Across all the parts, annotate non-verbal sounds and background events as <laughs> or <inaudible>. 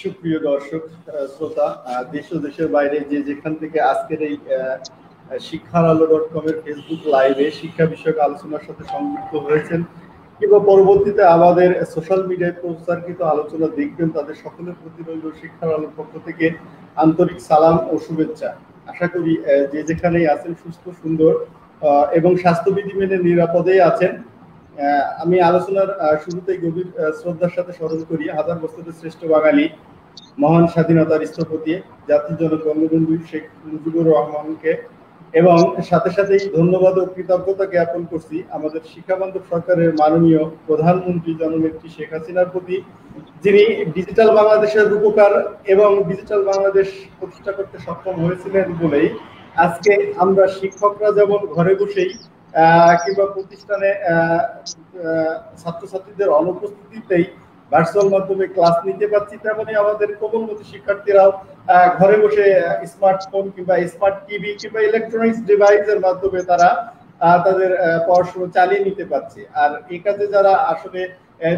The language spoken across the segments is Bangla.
সুপ্রিয় দর্শক শ্রোতা দেশ ও দেশের বাইরে যে যেখান থেকে আজকের এই শিক্ষার আলো ডট কম এর ফেসবুক লাইভে শিক্ষা বিষয়ক আলোচনার সাথে সংযুক্ত হয়েছেন কিংবা পরবর্তীতে আমাদের সোশ্যাল মিডিয়ায় প্রচারকৃত আলোচনা দেখবেন তাদের সকলের প্রতি রইল শিক্ষার আলোর পক্ষ থেকে আন্তরিক সালাম ও শুভেচ্ছা। আশা করি যে যেখানেই আছেন সুস্থ, সুন্দর এবং স্বাস্থ্যবিধি মেনে নিরাপদেই আছেন। আমি আলোচনার শুরুতেই গভীর শ্রদ্ধার সাথে স্মরণ করি, হাজার বছরের শ্রেষ্ঠ বাঙালি মহান স্বাধীনতার স্থপতি, জাতির জনক বঙ্গবন্ধু শেখ মুজিবুর রহমানকে। এবং সাথে সাথেই ধন্যবাদ ও কৃতজ্ঞতা জ্ঞাপন করছি আমাদের শিক্ষাবান্ধব সরকারের মাননীয় প্রধানমন্ত্রী জননেত্রী শেখ হাসিনার প্রতি, যিনি ডিজিটাল বাংলাদেশের রূপকার এবং ডিজিটাল বাংলাদেশ প্রতিষ্ঠা করতে সক্ষম হয়েছিলেন বলেই আজকে আমরা শিক্ষকরা যেমন ঘরে বসেই কিংবা প্রতিষ্ঠানে ছাত্রছাত্রীদের অনুপস্থিতিতেই ভার্চুয়াল মাধ্যমে ক্লাস নিতে পারছি তেমনি আমাদের কোমলমতি শিক্ষার্থীরাও ঘরে বসে স্মার্টফোন কিংবা স্মার্ট টিভি কিংবা ইলেকট্রনিক্স ডিভাইসের মাধ্যমে তারা তাদের পড়াশোনা চালিয়ে নিতে পারছে। আর এই কাজে যারা আসলে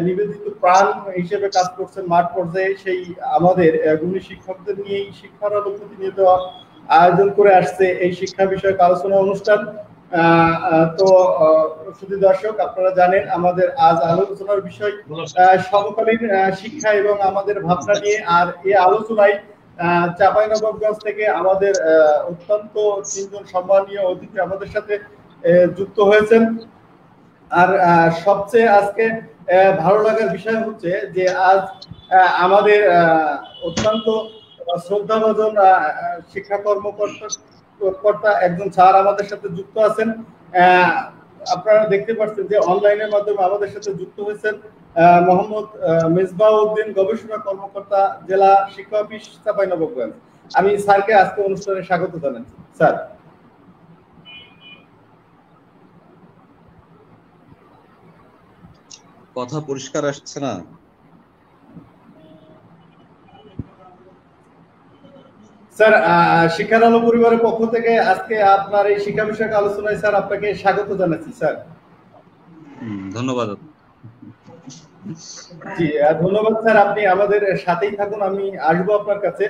নিবেদিত প্রাণ হিসেবে কাজ করছেন মাঠ পর্যায়ে, সেই আমাদের গুণী শিক্ষকদের নিয়েই শিক্ষার আলো প্রতিনিয়ত আয়োজন করে আসছে এই শিক্ষা বিষয়ক আলোচনা অনুষ্ঠান। তো শুধু দর্শক আপনারা জানেন আমাদের আজ আলোচনার বিষয় সমকালীন শিক্ষা এবং আমাদের ভাবনা নিয়ে। আর এই আলোচনায় চাঁপাইনবাবগঞ্জ থেকে আমাদের অত্যন্ত তিনজন সম্মানীয় অতিথি আমাদের সাথে যুক্ত হয়েছেন। আর সবচেয়ে আজকে ভালো লাগার বিষয় হচ্ছে যে আজ আমাদের অত্যন্ত শ্রদ্ধাভাজন শিক্ষা কর্মকর্তা কর্তা একজন স্যার আমাদের সাথে যুক্ত আছেন। আপনারা দেখতে পাচ্ছেন যে অনলাইনের মাধ্যমে আমাদের সাথে যুক্ত হয়েছেন মোহাম্মদ মেজবাউদ্দিন গবেষণা কর্মকর্তা, জেলা শিক্ষা অফিস, চাঁপাইনবাবগঞ্জ। আমি স্যারকে আজকে অনুষ্ঠানে স্বাগত জানাচ্ছি স্যার। কথা পরিষ্কার আসছে না? স্যার শিক্ষার আলো পরিবারের পক্ষ থেকে আজকে আপনার এই শিক্ষা বিষয়ক আলোচনায় স্যার আপনাকে স্বাগত জানাচ্ছি স্যার। ধন্যবাদ। জি ধন্যবাদ স্যার। আপনি আমাদের সাথেই থাকুন আমি আসব আপনার কাছে।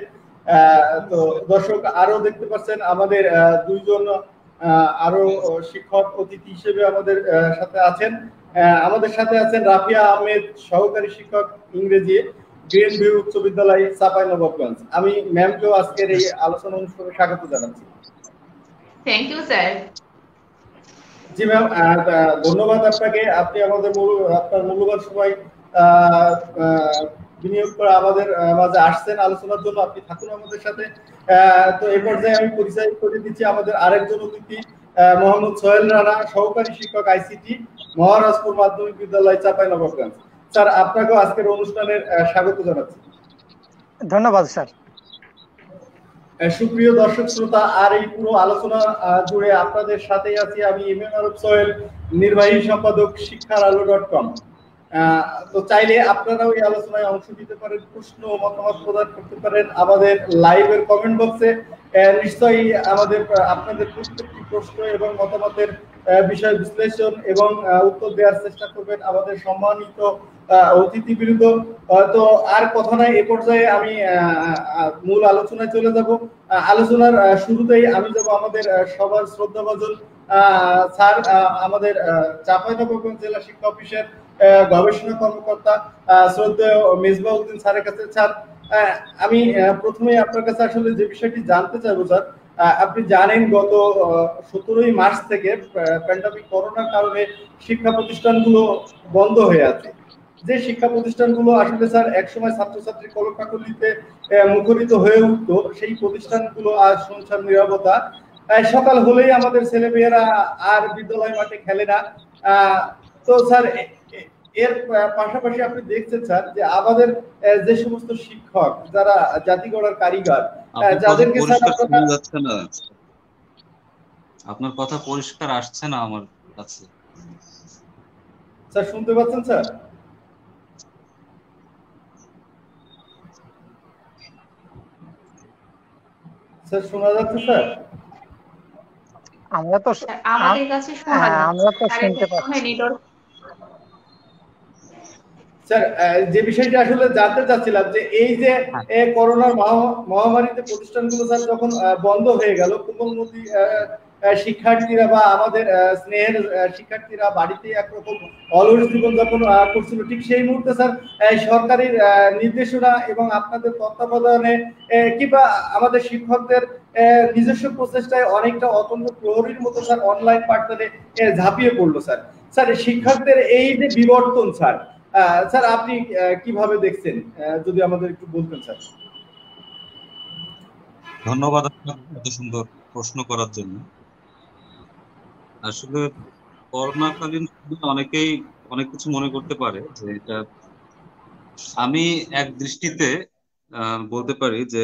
তো দর্শক আরও দেখতে পাচ্ছেন আমাদের দুইজন আরও শিক্ষক অতিথি হিসেবে আমাদের সাথে আছেন। আমাদের সাথে আছেন রাফিয়া আহমেদ সহকারী শিক্ষক ইংরেজি। গ্রিন ভিউ উচ্চ বিদ্যালয় চাপাই নবাবগঞ্জ আমি ম্যামকেও আজকের এই আলোচনা অনুষ্ঠানে স্বাগত জানাচ্ছি। থ্যাংক ইউ স্যার জি ম্যাম ধন্যবাদ আপনাকে। আপনি আমাদের আপনার মূল্যবান সময় বিনিয়োগ করে আমাদের মাঝে আসছেন আলোচনার জন্য। আপনি থাকুন আমাদের সাথে। তো এই পর্যায়ে আমি পরিচয় করে দিচ্ছি আমাদের আরেকজন অতিথি মোহাম্মদ সোহেল রানা সহকারী শিক্ষক আইসিটি মহারাজপুর মাধ্যমিক বিদ্যালয় চাপাই নবাবগঞ্জ স্যার আপনাকেও আজকের অনুষ্ঠানের স্বাগত জানাচ্ছি। ধন্যবাদ স্যার। সুপ্রিয় দর্শক শ্রোতা আর এই পুরো আলোচনা জুড়ে আপনাদের সাথেই আছি আমি ইমেন আরব সোহেল নির্বাহী সম্পাদক শিক্ষার আলো ডট কম তো চাইলে আপনারাও এই আলোচনায় অংশ নিতে পারেন, প্রশ্ন মতামত প্রদান করতে পারেন আমাদের লাইভের কমেন্ট বক্সে নিশ্চয়ই আমাদের আপনাদের প্রত্যেকটি প্রশ্ন এবং মতামতের বিষয় বিশ্লেষণ এবং উত্তর দেওয়ার চেষ্টা করবেন আমাদের সম্মানিত অতিথি বিরুদ্ধ তো আর কথা নাই, এ পর্যায়ে আমি মূল আলোচনায় চলে যাব। আলোচনার শুরুতেই আমি যাব আমাদের সবার শ্রদ্ধাভাজন স্যার আমাদের চাঁপাইনবাবগঞ্জ জেলা শিক্ষা অফিসের গবেষণা কর্মকর্তা শ্রদ্ধেয় মেজবাউদ্দিন স্যারের কাছে। স্যার আমি প্রথমে আপনার কাছে আসলে যে বিষয়টি জানতে চাইব, স্যার আপনি জানেন গত সতেরোই মার্চ থেকে প্যান্ডামিক করোনার কারণে শিক্ষা প্রতিষ্ঠানগুলো বন্ধ হয়ে আছে। যে শিক্ষা প্রতিষ্ঠানগুলো আসলে, স্যার, একসময় ছাত্রছাত্রী কলকাকলিতে মুখরিত হয়ে উঠতো, সেই প্রতিষ্ঠানগুলো আজ শুনছান নিরাপত্তা সকাল হলেই আমাদের ছেলেমেয়েরা আর বিদ্যালয় মাঠে খেলে না। তো স্যার এর পাশাপাশি আপনি দেখছেন স্যার যে আমাদের যে সমস্ত শিক্ষক যারা জাতি গড়ার কারিগর যাদেরকে আপনার কথা পরিষ্কার আসছে না আমার কাছে। স্যার শুনতে পাচ্ছেন স্যার? স্যার শোনা যাচ্ছে স্যার? আমরা তো আমাদের কাছে শোনা আমরা তো শুনতে পাচ্ছি। স্যার যে বিষয়টা আসলে জানতে চাচ্ছিলাম যে এই যে করোনার মহামারীতে প্রতিষ্ঠানগুলো স্যার যখন বন্ধ হয়ে গেল কোমলমতি শিক্ষার্থীরা বা আমাদের স্নেহের শিক্ষার্থীরা বাড়িতে একরকম অলস জীবন যাপন করছিল। ঠিক সেই মুহূর্তে স্যার সরকারের নির্দেশনা এবং আপনাদের তত্ত্বাবধানে কিংবা আমাদের শিক্ষকদের নিজস্ব প্রচেষ্টায় অনেকটা অতন্ত প্রহরীর মতো স্যার অনলাইন পাঠদানে ঝাঁপিয়ে পড়ল স্যার। স্যার শিক্ষকদের এই যে বিবর্তন স্যার স্যার, আপনি কীভাবে দেখছেন? যদি আমাদের একটু বলতেন, স্যার। ধন্যবাদ এত সুন্দর প্রশ্ন করার জন্য। আসলে করোনাকালীন অনেকেই অনেক কিছু মনে করতে পারে যে এটা আমি এক দৃষ্টিতে বলতে পারি যে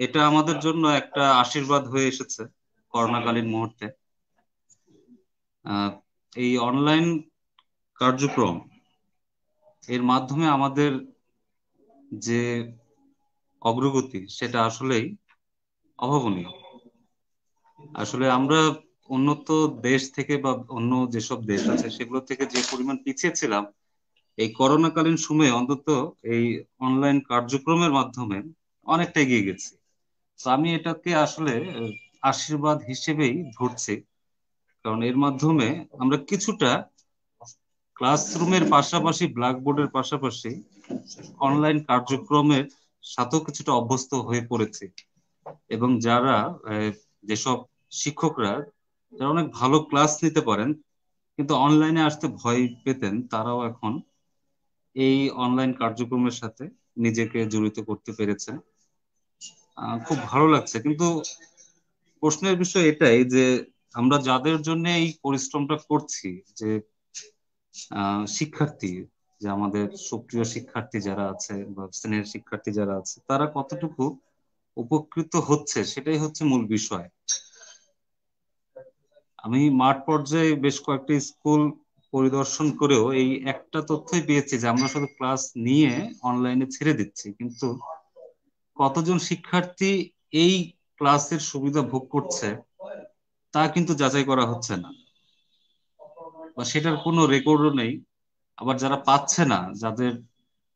এটা আমাদের জন্য একটা আশীর্বাদ হয়ে এসেছে করোনাকালীন মুহূর্তে। এই অনলাইন কার্যক্রম এর মাধ্যমে আমাদের যে অগ্রগতি, সেটা আসলেই অভাবনীয়। আসলে আমরা উন্নত দেশ থেকে বা অন্য যেসব দেশ আছে, সেগুলো থেকে যে পরিমাণ পিছিয়ে ছিলাম এই করোনাকালীন সময়ে অন্তত এই অনলাইন কার্যক্রমের মাধ্যমে অনেকটা এগিয়ে গেছি। তো আমি এটাকে আসলে আশীর্বাদ হিসেবেই ধরছি। কারণ এর মাধ্যমে আমরা কিছুটা ক্লাসরুমের পাশাপাশি ব্ল্যাকবোর্ডের পাশাপাশি অনলাইন কার্যক্রমের সাথেও কিছুটা অভ্যস্ত হয়ে পড়েছে। এবং যারা যেসব শিক্ষকরা, যারা অনেক ভালো ক্লাস নিতে পারেন, কিন্তু অনলাইনে আসতে ভয় পেতেন, তারাও এখন এই অনলাইন কার্যক্রমের সাথে নিজেকে জড়িত করতে পেরেছে খুব ভালো লাগছে। কিন্তু প্রশ্নের বিষয় এটাই যে আমরা যাদের জন্য এই পরিশ্রমটা করছি, যে শিক্ষার্থী, যে আমাদের সুপ্রিয় শিক্ষার্থী যারা আছে বা স্নেহের শিক্ষার্থী যারা আছে, তারা কতটুকু উপকৃত হচ্ছে সেটাই হচ্ছে মূল বিষয়। আমি মাঠ পর্যায়ে বেশ কয়েকটি স্কুল পরিদর্শন করেও এই একটা তথ্যই পেয়েছি যে আমরা শুধু ক্লাস নিয়ে অনলাইনে ছেড়ে দিচ্ছি, কিন্তু কতজন শিক্ষার্থী এই ক্লাসের সুবিধা ভোগ করছে তা কিন্তু যাচাই করা হচ্ছে না। বা সেটার কোনো রেকর্ডও নেই। আবার যারা পাচ্ছে না, যাদের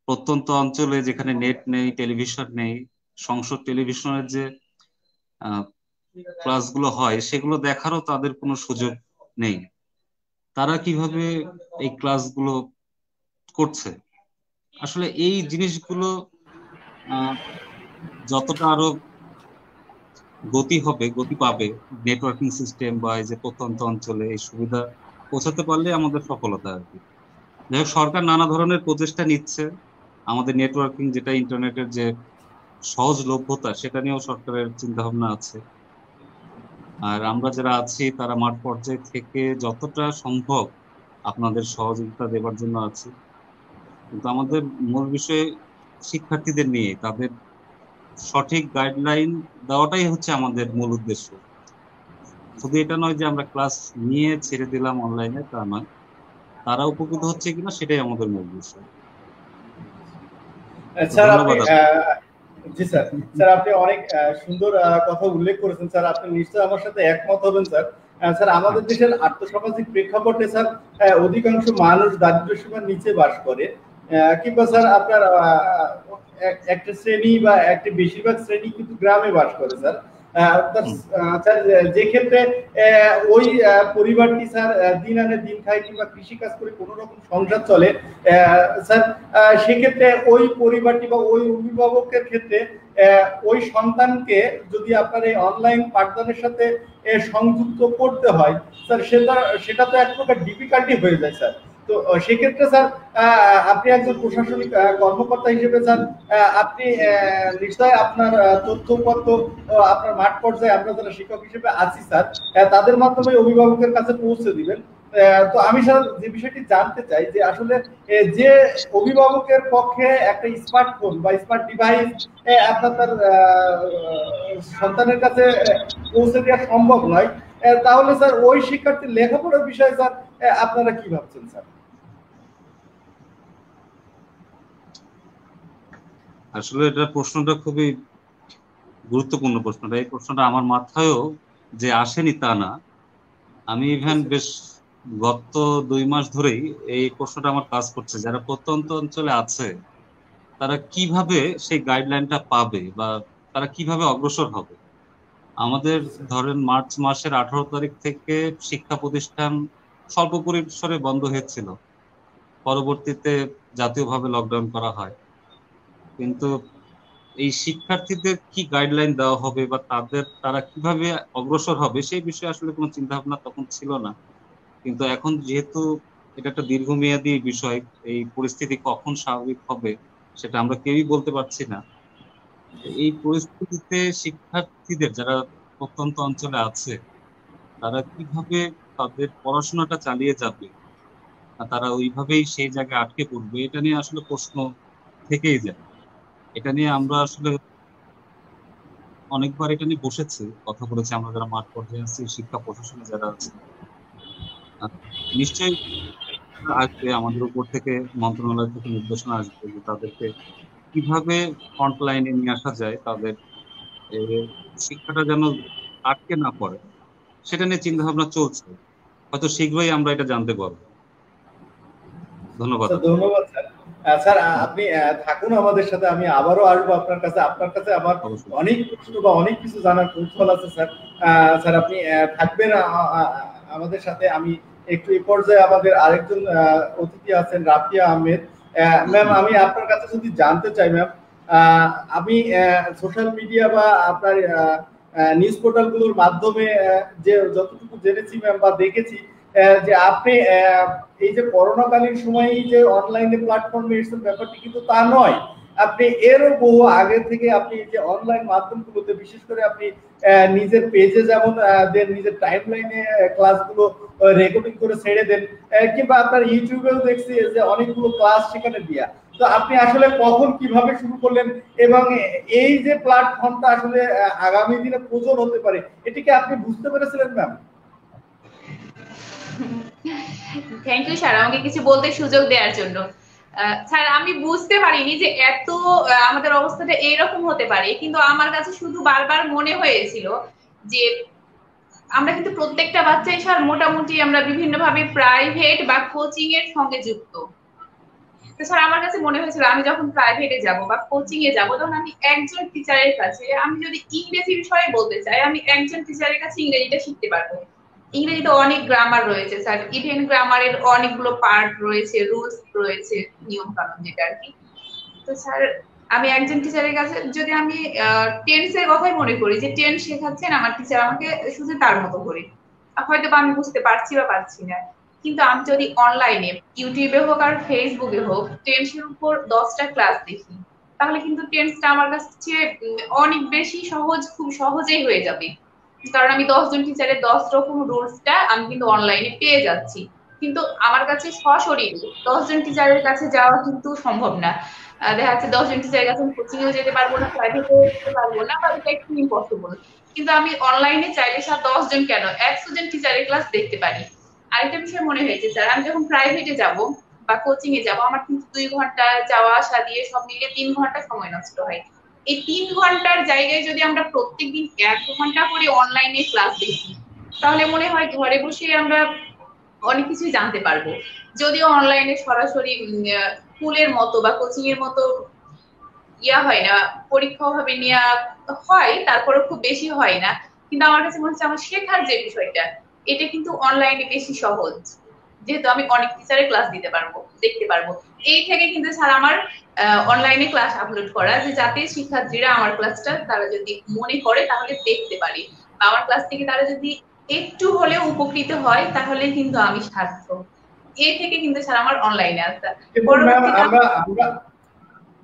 প্রত্যন্ত অঞ্চলে যেখানে নেট নেই টেলিভিশন নেই, সংসদ টেলিভিশনের যে ক্লাসগুলো হয়, সেগুলো দেখারও তাদের কোনো সুযোগ নেই। তারা কীভাবে এই ক্লাসগুলো করছে? আসলে এই জিনিসগুলো যতটা আরও গতি হবে, গতি পাবে নেটওয়ার্কিং সিস্টেম বা এই যে প্রত্যন্ত অঞ্চলে এই সুবিধা পৌঁছাতে পারলে আমাদের সফলতা আর কি। যাই হোক, সরকার নানা ধরনের প্রচেষ্টা নিচ্ছে। আমাদের নেটওয়ার্কিং যেটা ইন্টারনেটের যে সহজলভ্যতা, সেটা নিয়েও সরকারের চিন্তা ভাবনা আছে। আর আমরা যারা আছি, তারা মাঠ পর্যায়ে থেকে যতটা সম্ভব আপনাদের সহযোগিতা দেবার জন্য আছি। কিন্তু আমাদের মূল বিষয় শিক্ষার্থীদের নিয়ে, তাদের সঠিক গাইডলাইন দেওয়াটাই হচ্ছে আমাদের মূল উদ্দেশ্য। শুধু এটা নয় যে আমরা ক্লাস নিয়ে ছেড়ে দিলাম অনলাইনে তা নয়। তারা উপকৃত হচ্ছে কিনা সেটাই আমাদের মূল বিষয়। স্যার আপনি জি স্যার। স্যার আপনি অনেক সুন্দর কথা উল্লেখ করেছেন। স্যার আপনি নিশ্চয়ই আমার সাথে একমত হবেন স্যার। স্যার আমাদের দেশের আর্থসামাজিক প্রেক্ষাপটে স্যার অধিকাংশ মানুষ দারিদ্র সীমার নিচে বাস করে। কিংবা স্যার আপনার একটা শ্রেণি বা একটা বেশিরভাগ শ্রেণি কিন্তু গ্রামে বাস করে স্যার। স্যার যে ক্ষেত্রে ওই পরিবারটি স্যার দিন আনে দিন খায় কিংবা কৃষি কাজ করে কোনো রকম সংসার চলে স্যার সেক্ষেত্রে ওই পরিবারটি বা ওই অভিভাবকের ক্ষেত্রে ওই সন্তানকে যদি আপনার এই অনলাইন পাঠদানের সাথে সংযুক্ত করতে হয় স্যার সেটা সেটা তো এক প্রকার ডিফিকাল্টি হয়ে যায় স্যার তো সেক্ষেত্রে স্যার আপনি একজন প্রশাসনিক কর্মকর্তা হিসেবে স্যার আপনি নিশ্চয় আপনার আপনার মাঠ পর্যায়ে আমরা যারা শিক্ষক হিসেবে আছি স্যার তাদের মাধ্যমে অভিভাবকের কাছে পৌঁছে দিবেন। তো আমি স্যার যে বিষয়টি জানতে চাই যে আসলে যে অভিভাবকের পক্ষে একটা স্মার্টফোন বা স্মার্ট ডিভাইস আপনার, তার সন্তানের কাছে পৌঁছে দেওয়া সম্ভব নয় তাহলে স্যার ওই শিক্ষার্থীর লেখাপড়ার বিষয়ে স্যার আপনারা কি ভাবছেন স্যার? আসলে এটা প্রশ্নটা খুবই গুরুত্বপূর্ণ প্রশ্নটা। এই প্রশ্নটা আমার মাথায়ও যে আসেনি তা না। আমি ইভেন বেশ গত দুই মাস ধরেই এই প্রশ্নটা আমার কাজ করছে। যারা প্রত্যন্ত অঞ্চলে আছে তারা কীভাবে সেই গাইডলাইনটা পাবে বা তারা কীভাবে অগ্রসর হবে? আমাদের ধরেন মার্চ মাসের আঠারো তারিখ থেকে শিক্ষা প্রতিষ্ঠান স্বল্প পরিসরে বন্ধ হয়েছিল। পরবর্তীতে জাতীয়ভাবে লকডাউন করা হয়। কিন্তু এই শিক্ষার্থীদের কি গাইডলাইন দেওয়া হবে বা তাদের, তারা কীভাবে অগ্রসর হবে সেই বিষয়ে আসলে কোনো চিন্তা ভাবনা তখন ছিল না। কিন্তু এখন যেহেতু এটা একটা দীর্ঘমেয়াদী বিষয়, এই পরিস্থিতি কখন স্বাভাবিক হবে সেটা আমরা কেউই বলতে পারছি না। এই পরিস্থিতিতে শিক্ষার্থীদের যারা প্রত্যন্ত অঞ্চলে আছে, তারা কীভাবে তাদের পড়াশোনাটা চালিয়ে যাবে? তারা ওইভাবেই সেই জায়গায় আটকে পড়বে? এটা নিয়ে আসলে প্রশ্ন থেকেই যায়। এটা নিয়ে আমরা আসলে অনেকবার এটা নিয়ে বসেছি কথা বলেছি। আমরা যারা মাঠ পর্যায়ে আছি শিক্ষা প্রশাসনে যারা আছে নিশ্চয়ই আসবে আমাদের উপর থেকে মন্ত্রণালয় থেকে নির্দেশনা আসবে যে তাদেরকে কীভাবে ফ্রন্ট লাইনে নিয়ে আসা যায় তাদের শিক্ষাটা যেন আটকে না পড়ে সেটা নিয়ে চিন্তা ভাবনা চলছে। হয়তো শীঘ্রই আমরা এটা জানতে পারব। ধন্যবাদ। আচ্ছা, ধন্যবাদ স্যার আপনি থাকুন আমাদের সাথে আমি আবারও আসব আপনার কাছে। আপনার কাছে আমার অনেক প্রশ্ন বা অনেক কিছু জানার কৌশল আছে স্যার। স্যার আপনি থাকবেন আমাদের সাথে। আমি একটু এই পর্যায়ে আমাদের আরেকজন অতিথি আছেন রাফিয়া আহমেদ। ম্যাম আমি আপনার কাছে যদি জানতে চাই ম্যাম আমি সোশ্যাল মিডিয়া বা আপনার নিউজ পোর্টালগুলোর মাধ্যমে যে যতটুকু জেনেছি ম্যাম বা দেখেছি যে আপনি এই যে করোনাকালীন সময়ে যে অনলাইনে প্ল্যাটফর্মে এসেছেন ব্যাপারটি কিন্তু তা নয়। আপনি এরও বহু আগে থেকে আপনি যে অনলাইন মাধ্যমগুলোতে, বিশেষ করে আপনি নিজের পেজে যেমন দেন, নিজের টাইম লাইনে ক্লাসগুলো রেকর্ডিং করে ছেড়ে দেন কিংবা আপনার ইউটিউবেও দেখছি যে অনেকগুলো ক্লাস সেখানে দিয়া। তো আপনি আসলে কখন কীভাবে শুরু করলেন এবং এই যে প্ল্যাটফর্মটা আসলে আগামী দিনে প্রয়োজন হতে পারে, এটিকে আপনি বুঝতে পেরেছিলেন ম্যাম থ্যাংক ইউ স্যার আমাকে কিছু বলতে সুযোগ দেওয়ার জন্য। স্যার আমি বুঝতে পারিনি যে এত আমাদের অবস্থাটা এইরকম হতে পারে, কিন্তু আমার কাছে শুধু বারবার মনে হয়েছিল যে আমরা কিন্তু প্রত্যেকটা বাচ্চাই স্যার মোটামুটি আমরা বিভিন্ন ভাবে প্রাইভেট বা কোচিং এর সঙ্গে যুক্ত। তো স্যার আমার কাছে মনে হয়েছিল, আমি যখন প্রাইভেটে যাব বা কোচিং এ যাব, তখন আমি একজন টিচারের কাছে, আমি যদি ইংরেজি বিষয়ে বলতে চাই, আমি একজন টিচারের কাছে ইংরেজিটা শিখতে পারব। ইংরেজিতে অনেক গ্রামার রয়েছে স্যার ইভেন গ্রামারের অনেকগুলো পার্ট রয়েছে রুলস রয়েছে নিয়ম কানুন যেটা আর কি। তো স্যার আমি একজন টিচারের কাছে, যদি আমি টেন্সের কথাই মনে করি, যে টেন্স শেখাচ্ছেন আমার টিচার আমাকে শুধু তার মতো করে। হয়তো বা আমি বুঝতে পারছি বা পারছি না। কিন্তু আমি যদি অনলাইনে ইউটিউবে হোক আর ফেসবুকে হোক টেন্সের উপর দশটা ক্লাস দেখি, তাহলে কিন্তু টেন্সটা আমার কাছে অনেক বেশি সহজ, খুব সহজেই হয়ে যাবে। কারণ আমি দশজন টিচারের দশ রকম রুলসটা আমি কিন্তু অনলাইনে পেয়ে যাচ্ছি। কিন্তু আমার কাছে সশরীর দশজন টিচারের কাছে যাওয়া কিন্তু সম্ভব না। দেখা যাচ্ছে দশজন টিচারের কাছে কোচিং এও যেতে পারব না প্রাইভেটেও যেতে পারব না বা এটা একটু ইম্পসিবল কিন্তু আমি অনলাইনে চাইলে স্যার দশজন কেন? একশো জন টিচারের ক্লাস দেখতে পারি। আরেকটা বিষয় মনে হয়েছে স্যার আমি যখন প্রাইভেটে যাব বা কোচিং এ যাব, আমার কিন্তু দুই ঘণ্টা যাওয়া, আসা, দিয়ে সব মিলিয়ে তিন ঘণ্টা সময় নষ্ট হয়। এই তিন ঘণ্টার জায়গায় যদি আমরা প্রত্যেকদিন এক ঘণ্টা করে অনলাইনে ক্লাস দেখি, তাহলে মনে হয় ঘরে বসে আমরা অনেক কিছুই জানতে পারব। যদিও অনলাইনে সরাসরি স্কুলের মতো বা কোচিং এর মতো ইয়া হয় না পরীক্ষা ভাবে নেওয়া হয় তারপরে খুব বেশি হয় না। কিন্তু আমার কাছে মনে হচ্ছে আমার শেখার যে বিষয়টা, এটা কিন্তু অনলাইনে বেশি সহজ। যেহেতু আমি অনেক টিচারের ক্লাস দিতে পারব, দেখতে পারব। এই থেকে কিন্তু স্যার আমার অনলাইনে ক্লাস আপলোড করা যে যাতে শিক্ষার্থীরা আমার ক্লাসটা তারা যদি মনে করে তাহলে দেখতে পারে। বা আমার ক্লাস থেকে তারা যদি একটু হলেও উপকৃত হয় তাহলে কিন্তু আমি সার্থক এ থেকে কিন্তু স্যার আমার অনলাইনে আসা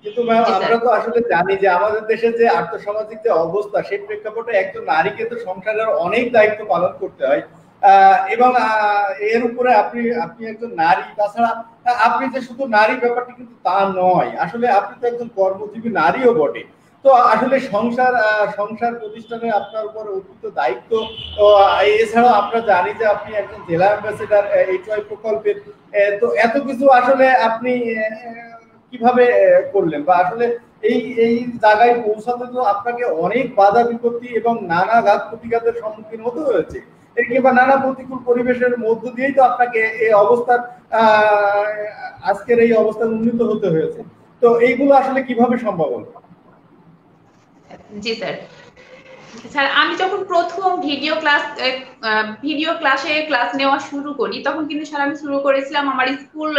কিন্তু ম্যাম আমরা তো আসলে জানি যে আমাদের দেশে যে আর্থসামাজিক যে অবস্থা সেই প্রেক্ষাপটে একজন নারীকে তো সংসারের অনেক দায়িত্ব পালন করতে হয়। এবং এর উপরে আপনি আপনি একজন নারী, তাছাড়া আপনি যে শুধু নারী ব্যাপারটি কিন্তু তা নয়, আসলে আপনি তো একজন কর্মজীবী নারীও বটে। তো আসলে সংসার সংসার প্রতিষ্ঠানে আপনার উপর অতিরিক্ত দায়িত্ব এছাড়াও আমরা জানি যে আপনি একজন জেলা অ্যাম্বাসেডার এইচওয়াই প্রকল্পের তো এত কিছু আসলে আপনি কীভাবে করলেন? বা আসলে এই এই জায়গায় পৌঁছাতে তো আপনাকে অনেক বাধা বিপত্তি এবং নানা ঘাত প্রতিঘাতের সম্মুখীন হতে হয়েছে। কিংবা নানা প্রতিকূল পরিবেশের মধ্য দিয়েই তো আপনাকে এই অবস্থার আজকের এই উন্নীত হতে হয়েছে। তো এইগুলো আসলে কীভাবে সম্ভব হলো? জি, স্যার। স্যার, আমি যখন প্রথম ভিডিও ক্লাস ভিডিও ক্লাসে ক্লাস নেওয়া শুরু করি, তখন কিন্তু স্যার আমি শুরু করেছিলাম আমার স্কুল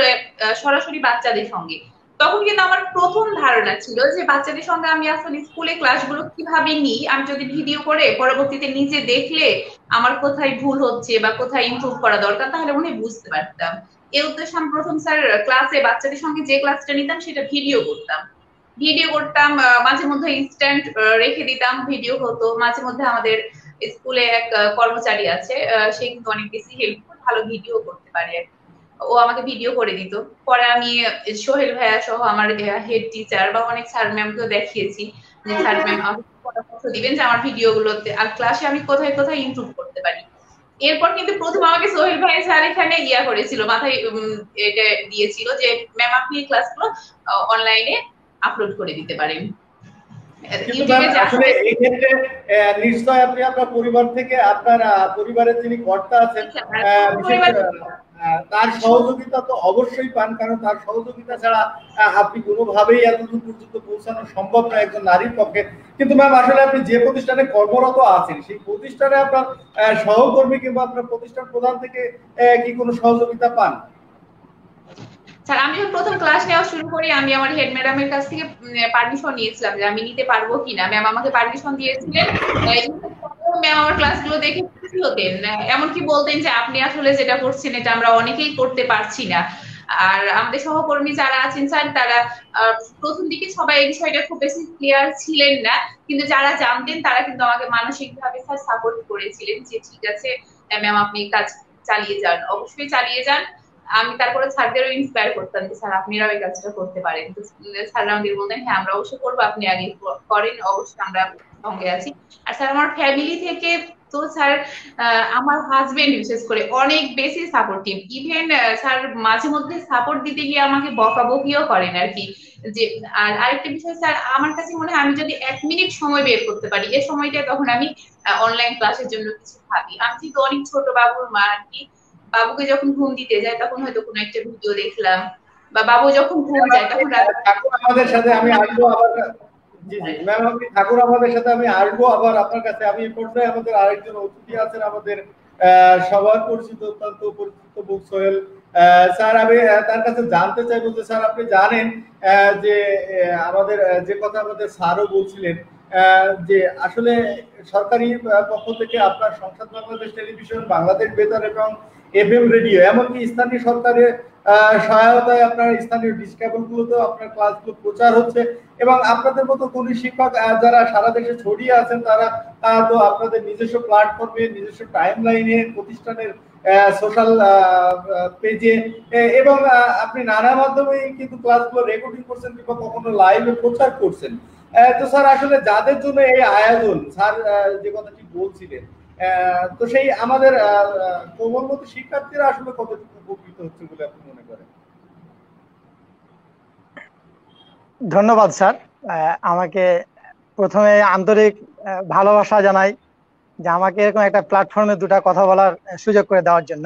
সরাসরি বাচ্চাদের সঙ্গে। তখন কিন্তু আমার প্রথম ধারণা ছিল যে বাচ্চাদের সঙ্গে আমি আসলে স্কুলে ক্লাসগুলো কীভাবে নিই, আমি যদি ভিডিও করে পরবর্তীতে নিজে দেখলে আমার কোথায় ভুল হচ্ছে বা কোথায় ইমপ্রুভ করা দরকার, তাহলে মনে বুঝতে পারতাম। এই উদ্দেশ্যে আমি প্রথম স্যার ক্লাসে বাচ্চাদের সঙ্গে যে ক্লাসটা নিতাম সেটা ভিডিও করতাম। ভিডিও করতাম মাঝে মধ্যে ইনস্ট্যান্ট রেখে দিতাম ভিডিও হতো। মাঝে মধ্যে আমাদের স্কুলে এক কর্মচারী আছে সে কিন্তু অনেক বেশি হেল্পফুল ভালো ভিডিও করতে পারে আর কি। ও আমাকে ভিডিও করে দিত। পরে আমি সোহেল ভাইয়া সহ আমার হেড টিচার বা অনেক স্যার ম্যামকেও দেখিয়েছি যে স্যার ম্যাম আমাকে পরামর্শ দিবেন যে আমার আর ক্লাসে আমি কোথায় কোথায় ইমপ্রুভ করতে পারি। এরপর কিন্তু প্রথম আমাকে সোহেল ভাই স্যার এখানে ইয়া করেছিল মাথায় এটা দিয়েছিল যে ম্যাম আপনি ক্লাসগুলো অনলাইনে আপলোড করে দিতে পারেন। ম্যাম নিশ্চয় আপনি আপনার পরিবার থেকে আপনার পরিবারের যিনি কর্তা আছেন তার সহযোগিতা তো অবশ্যই পান, কারণ তার সহযোগিতা ছাড়া আপনি কোনোভাবেই এতদূর পর্যন্ত পৌঁছানো সম্ভব না একজন নারীর পক্ষে। কিন্তু ম্যাম আসলে আপনি যে প্রতিষ্ঠানে কর্মরত আছেন, সেই প্রতিষ্ঠানে আপনার সহকর্মী কিংবা আপনার প্রতিষ্ঠান প্রধান থেকে কি কোনো সহযোগিতা পান? স্যার, আমি প্রথম ক্লাস নেওয়া শুরু করি, আমি আমার হেড ম্যাডামের কাছ থেকে পারমিশন নিয়েছিলাম যে আমি নিতে পারব কিনা। ম্যাম আমাকে পারমিশন দিয়েছিলেন ম্যাম আমার ক্লাসগুলো দেখে খুশি হতেন। এমনকি বলতেন যে, আপনি আসলে যেটা করছেন, এটা আমরা অনেকেই করতে পারছি না। আর আমাদের সহকর্মী যারা আছেন, স্যার, তারা প্রথম দিকে সবাই এই বিষয়টা খুব বেশি ক্লিয়ার ছিলেন না। কিন্তু যারা জানতেন, তারা কিন্তু আমাকে মানসিক ভাবে স্যার সাপোর্ট করেছিলেন যে, ঠিক আছে ম্যাম আপনি কাজ চালিয়ে যান। অবশ্যই চালিয়ে যান। আমি তারপরে স্যারদেরও ইন্সপায়ার করতাম যে, স্যার, আপনারাও এই কাজটা করতে পারেন। তো স্যাররা আমাদের বলতেন হ্যাঁ আমরা অবশ্যই করব, আপনি আগে করেন, অবশ্যই আমরা সঙ্গে আছি। আর স্যার, আমার ফ্যামিলি থেকে তো স্যার আমার হাজবেন্ড বিশেষ করে অনেক বেশি সাপোর্টিভ ইভেন স্যার, মাঝে মধ্যে সাপোর্ট দিতে গিয়ে আমাকে বকাবকিও করেন আর কি। যে, আর আরেকটা বিষয়, স্যার, আমার কাছে মনে হয় আমি যদি এক মিনিট সময় বের করতে পারি এই সময়টা তখন আমি অনলাইন ক্লাসের জন্য কিছু ভাবি। আমি যেহেতু অনেক ছোট বাবুর মা আর কি। বাবুকে যখন ঘুম দিতে যায়, তখন হয়তো কোনো একটা ভিডিও দেখলাম। বা বাবু যখন ঘুম যায়, তখন আমাদের সাথে আমি আসব আবার ম্যাম, আপনি ঠাকুর আমাদের সাথে আমি আসব আবার আপনার কাছে। আমি এই পর্যায়ে আমাদের আরেকজন অতিথি আছেন আমাদের সবার পরিচিত, অত্যন্ত পরিচিত বুক সোহেল। স্যার, আমি তার কাছে জানতে চাইব যে, স্যার, আপনি জানেন যে আমাদের যে কথা আমাদের স্যারও বলছিলেন যে আসলে সরকারি পক্ষ থেকে আপনার সংসদ বাংলাদেশ টেলিভিশন, বাংলাদেশ বেতার এবং এফএম রেডিও, এমনকি স্থানীয় সরকারের সহায়তায় আপনার স্থানীয় ডিসকেবল গুলোতেও আপনার ক্লাসগুলো প্রচার হচ্ছে এবং আপনাদের মতো কোন শিক্ষক যারা সারা দেশে ছড়িয়ে আছেন, তারা, তো আপনাদের নিজস্ব প্ল্যাটফর্মে নিজস্ব টাইম লাইনে প্রতিষ্ঠানের সোশ্যাল পেজে এবং আপনি নানা মাধ্যমে কিন্তু ক্লাসগুলো রেকর্ডিং করছেন কিংবা কখনো লাইভে প্রচার করছেন। তো স্যার, আসলে যাদের জন্য এই আয়োজন, স্যার যে কথাটি বলছিলেন তো সেই আমাদের কোমলমতি শিক্ষার্থীরা আসলে কতটুকু উপকৃত হচ্ছে বলে আপনি মনে করেন? ধন্যবাদ, স্যার। আমাকে প্রথমে আন্তরিক ভালোবাসা জানাই যে আমাকে এরকম একটা প্ল্যাটফর্মে দুটা কথা বলার সুযোগ করে দেওয়ার জন্য।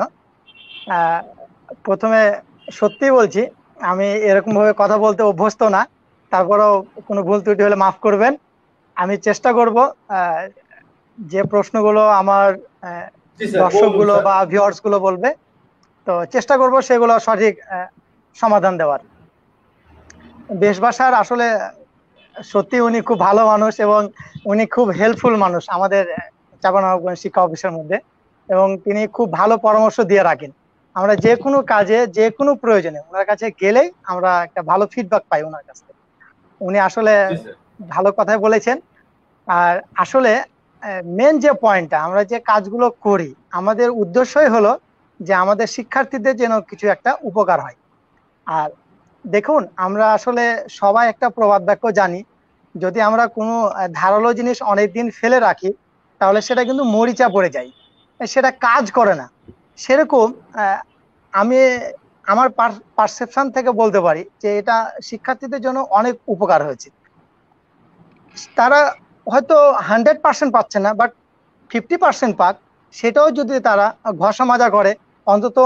প্রথমে সত্যি বলছি, আমি এরকম ভাবে কথা বলতে অভ্যস্ত না। তারপরেও কোনো ভুল ত্রুটি হলে মাফ করবেন। আমি চেষ্টা করব যে প্রশ্নগুলো আমার আহ, জি স্যার দর্শকগুলো বা ভিউয়ার্সগুলো বলবে। তো চেষ্টা করব সেগুলো সঠিক সমাধান দেওয়ার। দেশবাসার আসলে সত্যি উনি খুব ভালো মানুষ এবং উনি খুব হেল্পফুল মানুষ আমাদের চাপানগঞ্জ শিক্ষা অফিসের মধ্যে এবং তিনি খুব ভালো পরামর্শ দিয়ে রাখেন। আমরা যে কোনো কাজে যে কোনো প্রয়োজনে ওনার কাছে গেলেই আমরা একটা ভালো ফিডব্যাক পাই ওনার কাছ থেকে। উনি আসলে ভালো কথাই বলেছেন। আর আসলে মেন যে পয়েন্টটা আমরা যে কাজগুলো করি আমাদের উদ্দেশ্যই হলো যে আমাদের শিক্ষার্থীদের যেন কিছু একটা উপকার হয়। আর দেখুন আমরা আসলে সবাই একটা প্রবাদ বাক্য জানি যদি আমরা কোনো ধারালো জিনিস অনেকদিন ফেলে রাখি তাহলে সেটা কিন্তু মরিচা পড়ে যায়। সেটা কাজ করে না। সেরকম আমি আমার পারসেপশন থেকে বলতে পারি যে এটা শিক্ষার্থীদের জন্য অনেক উপকার হয়েছে। তারা হয়তো হান্ড্রেড পার্সেন্ট পাচ্ছে না বাট ফিফটি পার্সেন্ট পাক। সেটাও যদি তারা ঘষা মাজা করে, অন্তত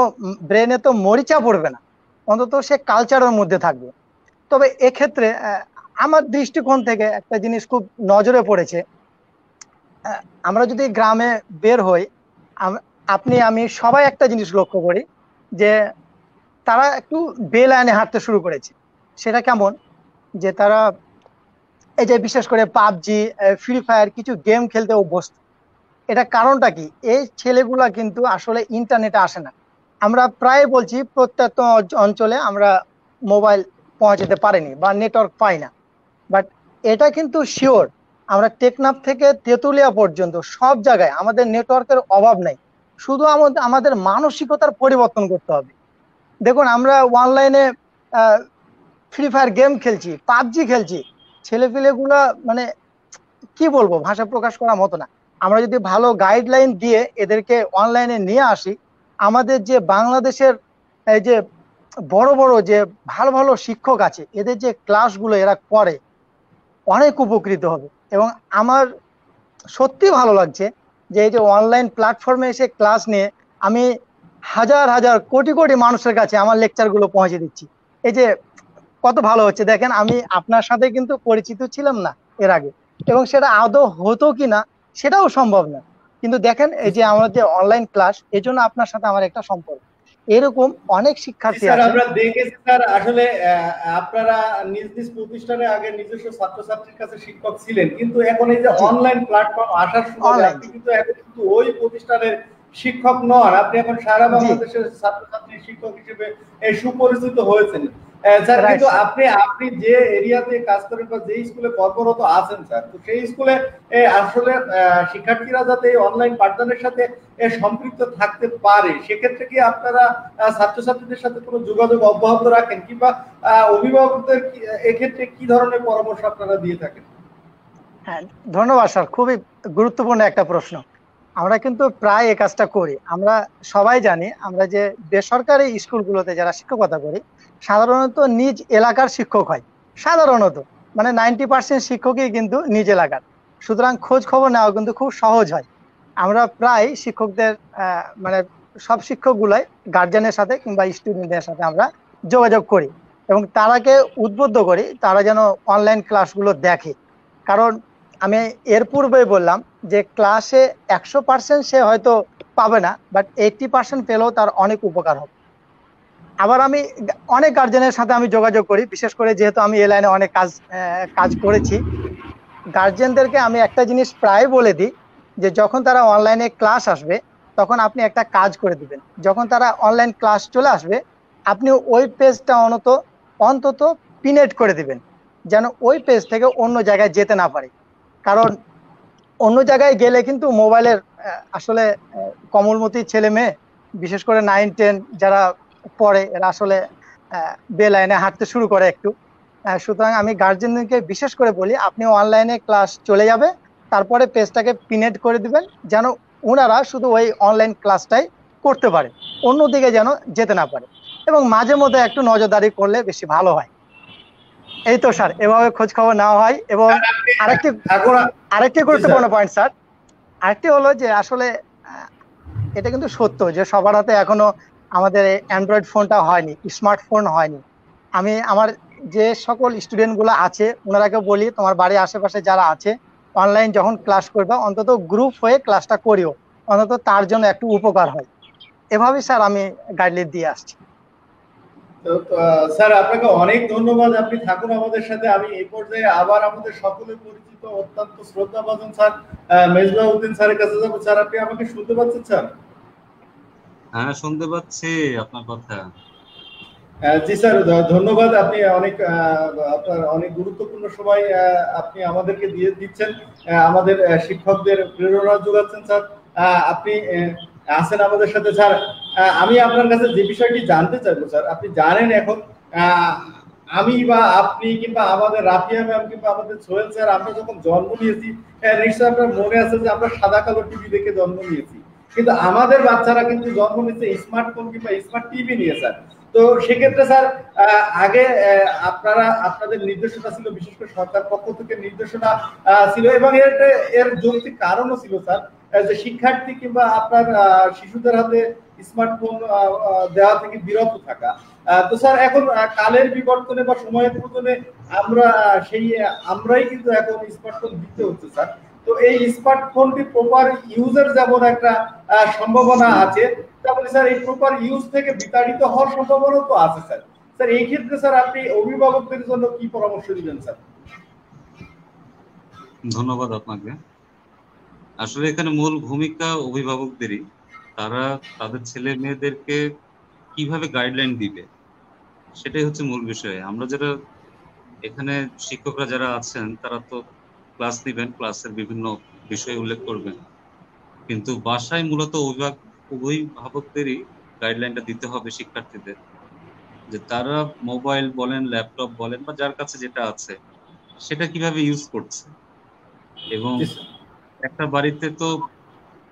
ব্রেনে তো মরিচা পড়বে না, অন্তত সে কালচারের মধ্যে থাকবে। তবে এক্ষেত্রে আমার দৃষ্টিকোণ থেকে একটা জিনিস খুব নজরে পড়েছে। আমরা যদি গ্রামে বের হই আপনি, আমি সবাই একটা জিনিস লক্ষ্য করি যে তারা একটু বেল আইনে হাঁটতে শুরু করেছে। সেটা কেমন? যে তারা এই যে বিশেষ করে পাবজি ফ্রি ফায়ার কিছু গেম খেলতে অভ্যস্ত। এটা কারণটা কি? এই ছেলেগুলা কিন্তু আসলে ইন্টারনেটে আসে না। আমরা প্রায় বলছি প্রত্যেক অঞ্চলে আমরা মোবাইল পৌঁছাতে পারিনি বা নেটওয়ার্ক পাই না। বাট এটা কিন্তু শিওর আমরা টেকনাফ থেকে তেঁতুলিয়া পর্যন্ত সব জায়গায় আমাদের নেটওয়ার্কের অভাব নেই। শুধু আমাদের আমাদের মানসিকতার পরিবর্তন করতে হবে। দেখুন, আমরা অনলাইনে ফ্রি ফায়ার গেম খেলছি, পাবজি খেলছি। ছেলেপিলেগুলা মানে কি বলব, ভাষা প্রকাশ করার মতো না। আমরা যদি ভালো গাইডলাইন দিয়ে এদেরকে অনলাইনে নিয়ে আসি, আমাদের যে বাংলাদেশের, এই যে বড় বড় যে ভালো ভালো শিক্ষক আছে, এদের যে ক্লাসগুলো এরা করে, অনেক উপকৃত হবে। এবং আমার সত্যি ভালো লাগছে যে এই যে অনলাইন প্ল্যাটফর্মে এসে ক্লাস নিয়ে আমি হাজার হাজার কোটি কোটি মানুষের কাছে আমার লেকচারগুলো পৌঁছে দিচ্ছি। এই যে কত ভালো হচ্ছে দেখেন আমি আপনার সাথে কিন্তু পরিচিত ছিলাম না এর আগে। এবং সেটা আদৌ হতো কিনা সেটাও সম্ভব না। কিন্তু দেখেন এই যে আমাদের যে অনলাইন ক্লাস এই জন্য আপনার সাথে আমার একটা সম্পর্ক। এরকম অনেক শিক্ষার্থী আছে। আমরা দেখেছি স্যার আসলে আপনারা নিজ নিজ প্রতিষ্ঠানে আগে নিজস্ব ছাত্রছাত্রীর কাছে শিক্ষক ছিলেন। কিন্তু এখন এই যে অনলাইন প্ল্যাটফর্ম আসার আপনি কিন্তু এখন কিন্তু ওই প্রতিষ্ঠানের শিক্ষক নন। আপনি এখন সারা বাংলাদেশের ছাত্রছাত্রী শিক্ষক হিসেবে সুপরিচিত হয়েছেন। স্যার কিন্তু আপনি আপনি যে এরিয়াতে কাজ করেন বা যে স্কুলে কর্মরত আছেন স্যার তো সেই স্কুলে আসলে শিক্ষার্থীরা যাতে অনলাইন পাঠদানের সাথে সম্পৃক্ত থাকতে পারে সেক্ষেত্রে কি আপনারা ছাত্রছাত্রীদের সাথে কোনো যোগাযোগ অব্যাহত রাখেন? কিংবা অভিভাবকদের এক্ষেত্রে কি ধরনের পরামর্শ আপনারা দিয়ে থাকেন? হ্যাঁ ধন্যবাদ স্যার। খুবই গুরুত্বপূর্ণ একটা প্রশ্ন। আমরা কিন্তু প্রায় এই কাজটা করি। আমরা সবাই জানি, আমরা যে বেসরকারি স্কুলগুলোতে যারা শিক্ষকতা করি, সাধারণত নিজ এলাকার শিক্ষক হয়। সাধারণত মানে নাইনটি পার্সেন্ট শিক্ষকই কিন্তু নিজ এলাকার। সুতরাং খোঁজ খবর নেওয়া কিন্তু খুব সহজ হয়। আমরা প্রায় শিক্ষকদের মানে সব শিক্ষকগুলাই গার্জেনের সাথে কিংবা স্টুডেন্টদের সাথে আমরা যোগাযোগ করি এবং তারাকে উদ্বুদ্ধ করি, তারা যেন অনলাইন ক্লাসগুলো দেখে। কারণ আমি এর পূর্বেই বললাম যে ক্লাসে একশো পার্সেন্ট সে হয়তো পাবে না বাট এইটটি পার্সেন্ট পেলেও তার অনেক উপকার হবে। আবার আমি অনেক গার্জেনের সাথে আমি যোগাযোগ করি, বিশেষ করে যেহেতু আমি এই লাইনে অনেক কাজ কাজ করেছি। গার্জেনদেরকে আমি একটা জিনিস প্রায় বলে দিই, যে যখন তারা অনলাইনে ক্লাস আসবে, তখন আপনি একটা কাজ করে দিবেন। যখন তারা অনলাইন ক্লাস চলে আসবে, আপনি ওই পেজটা অনত অন্তত পিনেট করে দিবেন, যেন ওই পেজ থেকে অন্য জায়গায় যেতে না পারে। কারণ অন্য জায়গায় গেলে কিন্তু মোবাইলের আসলে কমলমতি ছেলে মেয়ে, বিশেষ করে নাইন, টেন যারা পড়ে, এরা আসলে বে লাইনে হাঁটতে শুরু করে একটু। সুতরাং আমি গার্জেনদেরকে বিশেষ করে বলি, আপনি অনলাইনে ক্লাস চলে যাবে, তারপরে পেজটাকে পিনেট করে দিবেন, যেন ওনারা শুধু ওই অনলাইন ক্লাসটাই করতে পারে, অন্যদিকে যেন যেতে না পারে। এবং মাঝে মধ্যে একটু নজরদারি করলে বেশি ভালো হয়। এই তো স্যার এভাবে খোঁজ খবর নেওয়া হয় এবং আরেকটি আরেকটি গুরুত্বপূর্ণ পয়েন্ট স্যার। আরেকটি হলো যে আসলে এটা কিন্তু সত্য যে সবার হাতে এখনও আমাদের অ্যান্ড্রয়েড ফোনটা হয়নি স্মার্টফোন হয়নি। আমি আমার যে সকল স্টুডেন্টগুলো আছে ওনারাকে বলি তোমার বাড়ির আশেপাশে যারা আছে অনলাইন যখন ক্লাস করবে অন্তত গ্রুপ হয়ে ক্লাসটা করিও। অন্তত তার জন্য একটু উপকার হয়। এভাবেই স্যার আমি গাইডলাইন দিয়ে আসছি। স্যার আপনাকে অনেক ধন্যবাদ। আপনি থাকুন আমাদের সাথে। আমি এই পর্যায়ে আবার আমাদের সকলে পরিচিত অত্যন্ত শ্রদ্ধাভাজন স্যার মেজবাউদ্দিন স্যারের কাছে যাব। স্যার আপনি আমাকে শুনতে পাচ্ছেন স্যার? হ্যাঁ শুনতে পাচ্ছি আপনার কথা। জি স্যার ধন্যবাদ। আপনি অনেক আপনার অনেক গুরুত্বপূর্ণ সময় আপনি আমাদেরকে দিয়ে দিচ্ছেন। আমাদের শিক্ষকদের প্রেরণা যোগাচ্ছেন স্যার। আপনি আছেন আমাদের সাথে, স্যার। আমি আপনার কাছে যে বিষয়টি জানতে চাইব, স্যার, আপনি জানেন এখন আমি বা আপনি কিংবা আমাদের রাফিয়া ম্যাম কিংবা আমাদের সোহেল স্যার, আমরা যখন জন্ম নিয়েছি নিশ্চয়ই আপনার মনে আছে যে আমরা সাদা কালো টিভি দেখে জন্ম নিয়েছি। কিন্তু আমাদের বাচ্চারা কিন্তু জন্ম নিচ্ছে স্মার্টফোন কিংবা স্মার্ট টিভি নিয়ে, স্যার। তো সেক্ষেত্রে, স্যার আগে আপনারা, আপনাদের নির্দেশনা ছিল, বিশেষ করে সরকার পক্ষ থেকে নির্দেশনা ছিল এবং এর এর যৌক্তিক কারণও ছিল, স্যার। যে শিক্ষার্থী কিংবা আপনার শিশুদের হাতে স্মার্টফোন দেওয়া থেকে বিরত থাকা। তো স্যার, এখন কালের বিবর্তনে বা সময়ের প্রয়োজনে আমরা সেই, আমরাই কিন্তু এখন স্মার্টফোন দিতে হচ্ছে, স্যার। তো এই স্মার্টফোনটি প্রপার ইউজের যেমন একটা সম্ভাবনা আছে তারপরে স্যার, এই প্রপার ইউজ থেকে বিতাড়িত হওয়ার সম্ভাবনা তো আছে, স্যার। স্যার, এই ক্ষেত্রে, স্যার, আপনি অভিভাবকদের জন্য কি পরামর্শ দিবেন, স্যার? ধন্যবাদ আপনাকে। আসলে এখানে মূল ভূমিকা অভিভাবকদেরই। তারা তাদের ছেলে মেয়েদেরকে কীভাবে গাইডলাইন দিবে, সেটাই হচ্ছে মূল বিষয়। আমরা যারা এখানে শিক্ষকরা যারা আছেন, তারা তো ক্লাস নিবেন ক্লাসের বিভিন্ন বিষয় উল্লেখ করবেন। কিন্তু বাসায় মূলত অভিভাবক, অভিভাবকদেরই গাইডলাইনটা দিতে হবে শিক্ষার্থীদের। যে তারা মোবাইল বলেন ল্যাপটপ বলেন, বা যার কাছে যেটা আছে, সেটা কীভাবে ইউজ করছে। এবং একটা বাড়িতে তো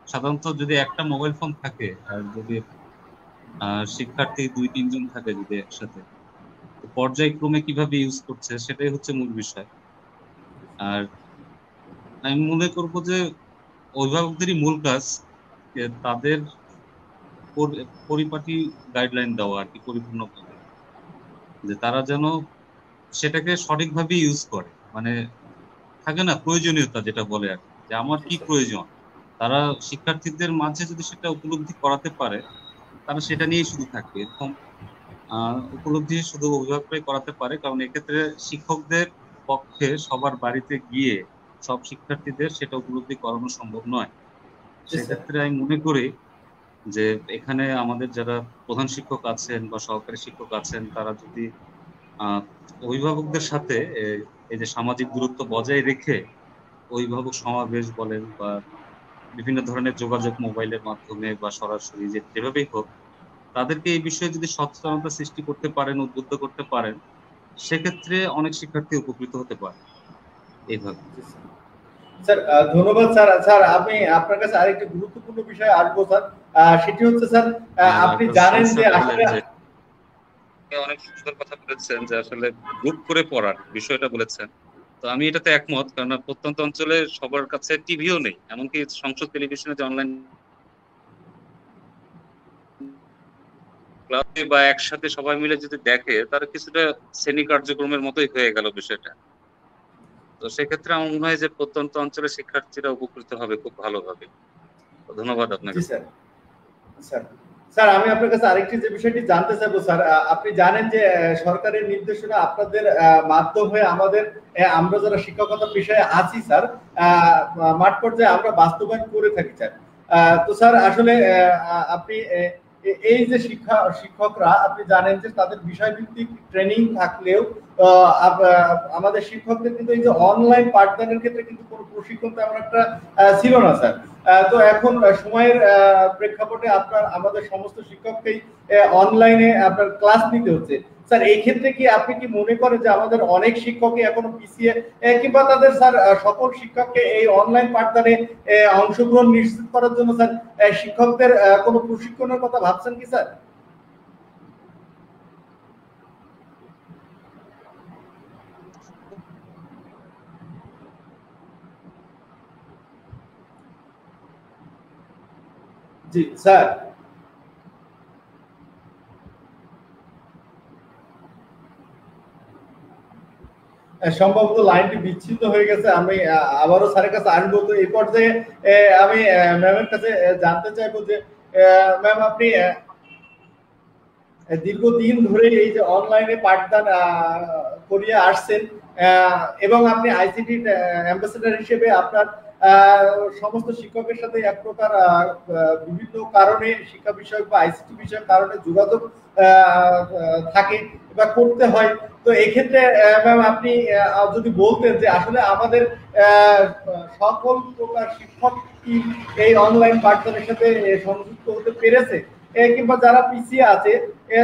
সাধারণত যদি একটা মোবাইল ফোন থাকে, আর যদি শিক্ষার্থী দুই, তিনজন থাকে যদি একসাথে পর্যায়ক্রমে কীভাবে ইউজ করছে সেটাই হচ্ছে মূল বিষয়। আর আমি মনে করব যে অভিভাবকদেরই মূল কাজ তাদের পরিপাটি গাইডলাইন দেওয়া আর কি পরিপূর্ণভাবে যে তারা যেন সেটাকে সঠিকভাবে ইউজ করে। মানে থাকে না প্রয়োজনীয়তা যেটা বলে আর যে আমার কি প্রয়োজন? তারা শিক্ষার্থীদের মাঝে যদি সেটা উপলব্ধি করাতে পারে তারা সেটা নিয়েই শুধু থাকবে। এরকম উপলব্ধি শুধু অভিভাবকরাই করাতে পারে কারণ এক্ষেত্রে শিক্ষকদের পক্ষে সবার বাড়িতে গিয়ে সব শিক্ষার্থীদের সেটা উপলব্ধি করানো সম্ভব নয়। সেক্ষেত্রে আমি মনে করি যে এখানে আমাদের যারা প্রধান শিক্ষক আছেন বা সহকারী শিক্ষক আছেন তারা যদি অভিভাবকদের সাথে এই যে সামাজিক দূরত্ব বজায় রেখে অভিভাবক সমাবেশ বলেন বা বিভিন্ন ধরনের যোগাযোগ মোবাইলের মাধ্যমে বা সরাসরি যে যেভাবেই হোক তাদেরকে এই বিষয়ে যদি সচেতনতা সৃষ্টি করতে পারেন উদ্বুদ্ধ করতে পারেন সেক্ষেত্রে অনেক শিক্ষার্থী উপকৃত হতে পারে। এইভাবে। স্যার। ধন্যবাদ স্যার। স্যার আমি আপনার কাছে আরেকটি গুরুত্বপূর্ণ বিষয় আসব স্যার। সেটি হচ্ছে স্যার আপনি জানেন যে আসলে অনেক সুন্দর কথা বলেছেন যে আসলে গ্রুপ করে পড়ার বিষয়টা বলেছেন। তো আমি এটাতে একমত, কারণ প্রত্যন্ত অঞ্চলে সবার কাছে টিভিও নেই, এমনকি সংসদ টেলিভিশনে যে অনলাইন ক্লাবে বা একসাথে সবাই মিলে যদি দেখে তারা কিছুটা শ্রেণি কার্যক্রমের মতোই হয়ে গেল বিষয়টা। তো সেক্ষেত্রে আমার মনে হয় যে প্রত্যন্ত অঞ্চলের শিক্ষার্থীরা উপকৃত হবে খুব ভালোভাবে। ধন্যবাদ আপনাকে। স্যার। স্যার স্যার, আমি আপনার কাছে আরেকটি যে বিষয়টি জানতে চাইব, স্যার আপনি জানেন যে সরকারের নির্দেশনা আপনাদের মাধ্যম হয়ে আমাদের আমরা যারা শিক্ষকতা বিষয়ে আছি, স্যার মাঠ পর্যায়ে আমরা বাস্তবায়ন করে থাকি, স্যার। তো, স্যার, আসলে আপনি এই যে শিক্ষা, শিক্ষকরা, আপনি জানেন যে তাদের বিষয়ভিত্তিক ট্রেনিং থাকলেও আমাদের শিক্ষকদের কিন্তু এই যে অনলাইন পাঠদানের ক্ষেত্রে কিন্তু কোনো প্রশিক্ষণ তেমন একটা ছিল না, স্যার। তো এখন সময়ের প্রেক্ষাপটে আপনার, আমাদের সমস্ত শিক্ষককেই অনলাইনে আপনার ক্লাস নিতে হচ্ছে। স্যার, এই ক্ষেত্রে কি আপনি কি মনে করেন যে আমাদের অনেক শিক্ষকই এখনও পিছিয়ে কিংবা তাদের, স্যার সকল শিক্ষককে এই অনলাইন পাঠদানে অংশগ্রহণ নিশ্চিত করার জন্য, স্যার শিক্ষকদের কোনো প্রশিক্ষণের কথা ভাবছেন কি, স্যার? জি, স্যার। সম্ভবত লাইনটি বিচ্ছিন্ন হয়ে গেছে। আমি আবারও স্যারের কাছে আসব। তো এই পর্যায়ে আমি ম্যামের কাছে জানতে চাইব যে ম্যাম, আপনি দীর্ঘদিন ধরে এই যে অনলাইনে পাঠদান করিয়ে আসছেন এবং আপনি আইসিটি অ্যাম্বাসেডার হিসেবে আপনার সমস্ত শিক্ষকের সাথে এক প্রকার বিভিন্ন কারণে শিক্ষা বিষয়ক বা আইসিটি বিষয়ক কারণে যোগাযোগ থাকে বা করতে হয়। তো এক্ষেত্রে ম্যাম, আপনি যদি বলতেন যে আসলে আমাদের সকল প্রকার শিক্ষক কি এই অনলাইন পাঠদানের সাথে সংযুক্ত হতে পেরেছে? কিংবা যারা পিছিয়ে আছে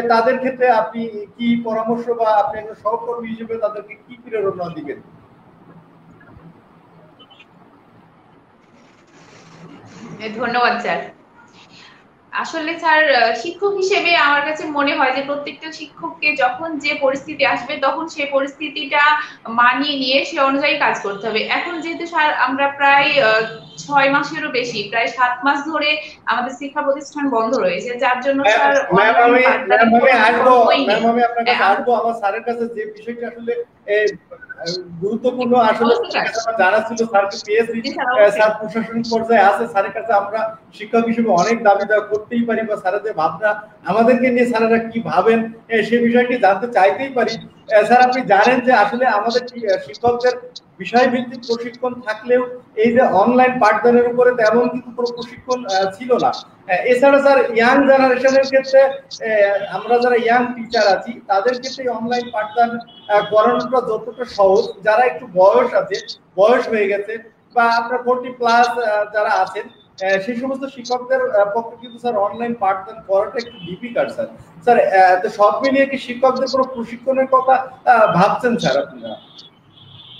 তাদের ক্ষেত্রে আপনি কি পরামর্শ বা আপনি একজন সহকর্মী হিসেবে তাদেরকে কি প্রেরণা দিবেন? ধন্যবাদ, স্যার। আসলে স্যার শিক্ষক হিসেবে আমার কাছে মনে হয় যে প্রত্যেকটা শিক্ষককে যখন যে পরিস্থিতি আসবে তখন সেই পরিস্থিতিটা মানিয়ে নিয়ে সে অনুযায়ী কাজ করতে হবে। এখন যেহেতু স্যার আমরা প্রায় ছয় মাসেরও বেশি প্রায় সাত মাস ধরে আমাদের শিক্ষা প্রতিষ্ঠান বন্ধ রয়েছে যার জন্য স্যার কাছে আমার স্যারের কাছে যে বিষয়টা আসলে গুরুত্বপূর্ণ আসলে জানা ছিল স্যারকে পেয়েছি স্যার প্রশাসনিক পর্যায়ে আছে স্যারের কাছে আমরা শিক্ষক হিসেবে অনেক দাবি দেওয়া করতেই পারি বা স্যারেদের ভাবনা আমাদেরকে নিয়ে স্যারেরা কি ভাবেন সে বিষয়টি জানতে চাইতেই পারি। স্যার আপনি জানেন যে আসলে আমাদের শিক্ষকদের বিষয়ভিত্তিক প্রশিক্ষণ থাকলেও এই যে অনলাইন পাঠদানের উপরে তেমন কিন্তু কোনো প্রশিক্ষণ ছিল না। এছাড়া স্যার ইয়াং জেনারেশনের ক্ষেত্রে আমরা যারা ইয়াং টিচার আছি, তাদের ক্ষেত্রে অনলাইন পাঠদান করানোটা যতটা সহজ, যারা একটু বয়স আছে, বয়স হয়ে গেছে, বা আপনার ফোরটি প্লাস যারা আছেন সেই সমস্ত শিক্ষকদের পক্ষে কিন্তু স্যার অনলাইন পাঠদান করাটা একটু ডিফিকাল্ট স্যার স্যার সব মিলিয়ে কি শিক্ষকদের কোনো প্রশিক্ষণের কথা ভাবছেন স্যার আপনারা?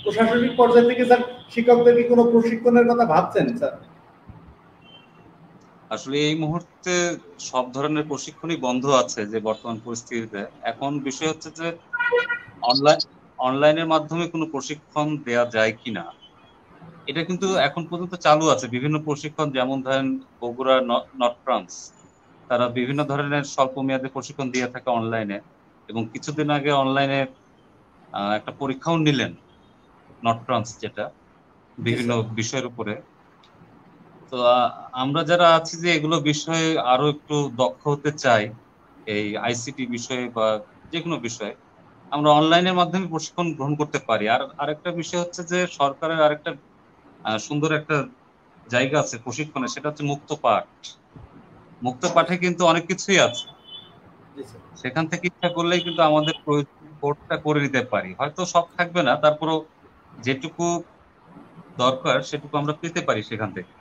প্রশাসনিক পর্যায় থেকে স্যার শিক্ষকদের কি কোনো প্রশিক্ষণের কথা ভাবছেন, স্যার? আসলে এই মুহূর্তে সব ধরনের প্রশিক্ষণই বন্ধ আছে যে বর্তমান পরিস্থিতিতে। এখন বিষয় হচ্ছে যে অনলাইন, অনলাইনের মাধ্যমে কোনো প্রশিক্ষণ দেয়া যায় কিনা, এটা কিন্তু এখন পর্যন্ত চালু আছে। বিভিন্ন প্রশিক্ষণ, যেমন ধরেন বগুড়া নর্থ ফ্রান্স তারা বিভিন্ন ধরনের স্বল্প মেয়াদে প্রশিক্ষণ দিয়ে থাকে অনলাইনে এবং কিছুদিন আগে অনলাইনে একটা পরীক্ষাও নিলেন। নর্থ ফ্রান্স যেটা বিভিন্ন বিষয়ের উপরে। তো আমরা যারা আছি যে এগুলো বিষয়ে আরও একটু দক্ষ হতে চাই এই আইসিটি বিষয়ে বা যে কোনো বিষয়ে আমরা অনলাইনের মাধ্যমে প্রশিক্ষণ গ্রহণ করতে পারি। আর আরেকটা বিষয় হচ্ছে যে সরকারের আরেকটা সুন্দর একটা জায়গা আছে প্রশিক্ষণে সেটা হচ্ছে মুক্ত পাঠ। মুক্ত পাঠে কিন্তু অনেক কিছুই আছে। সেখান থেকে ইচ্ছা করলেই কিন্তু আমাদের কোর্সটা করে নিতে পারি। হয়তো সব থাকবে না তারপরও যেটুকু দরকার, সেটুকু আমরা পেতে পারি সেখান থেকে।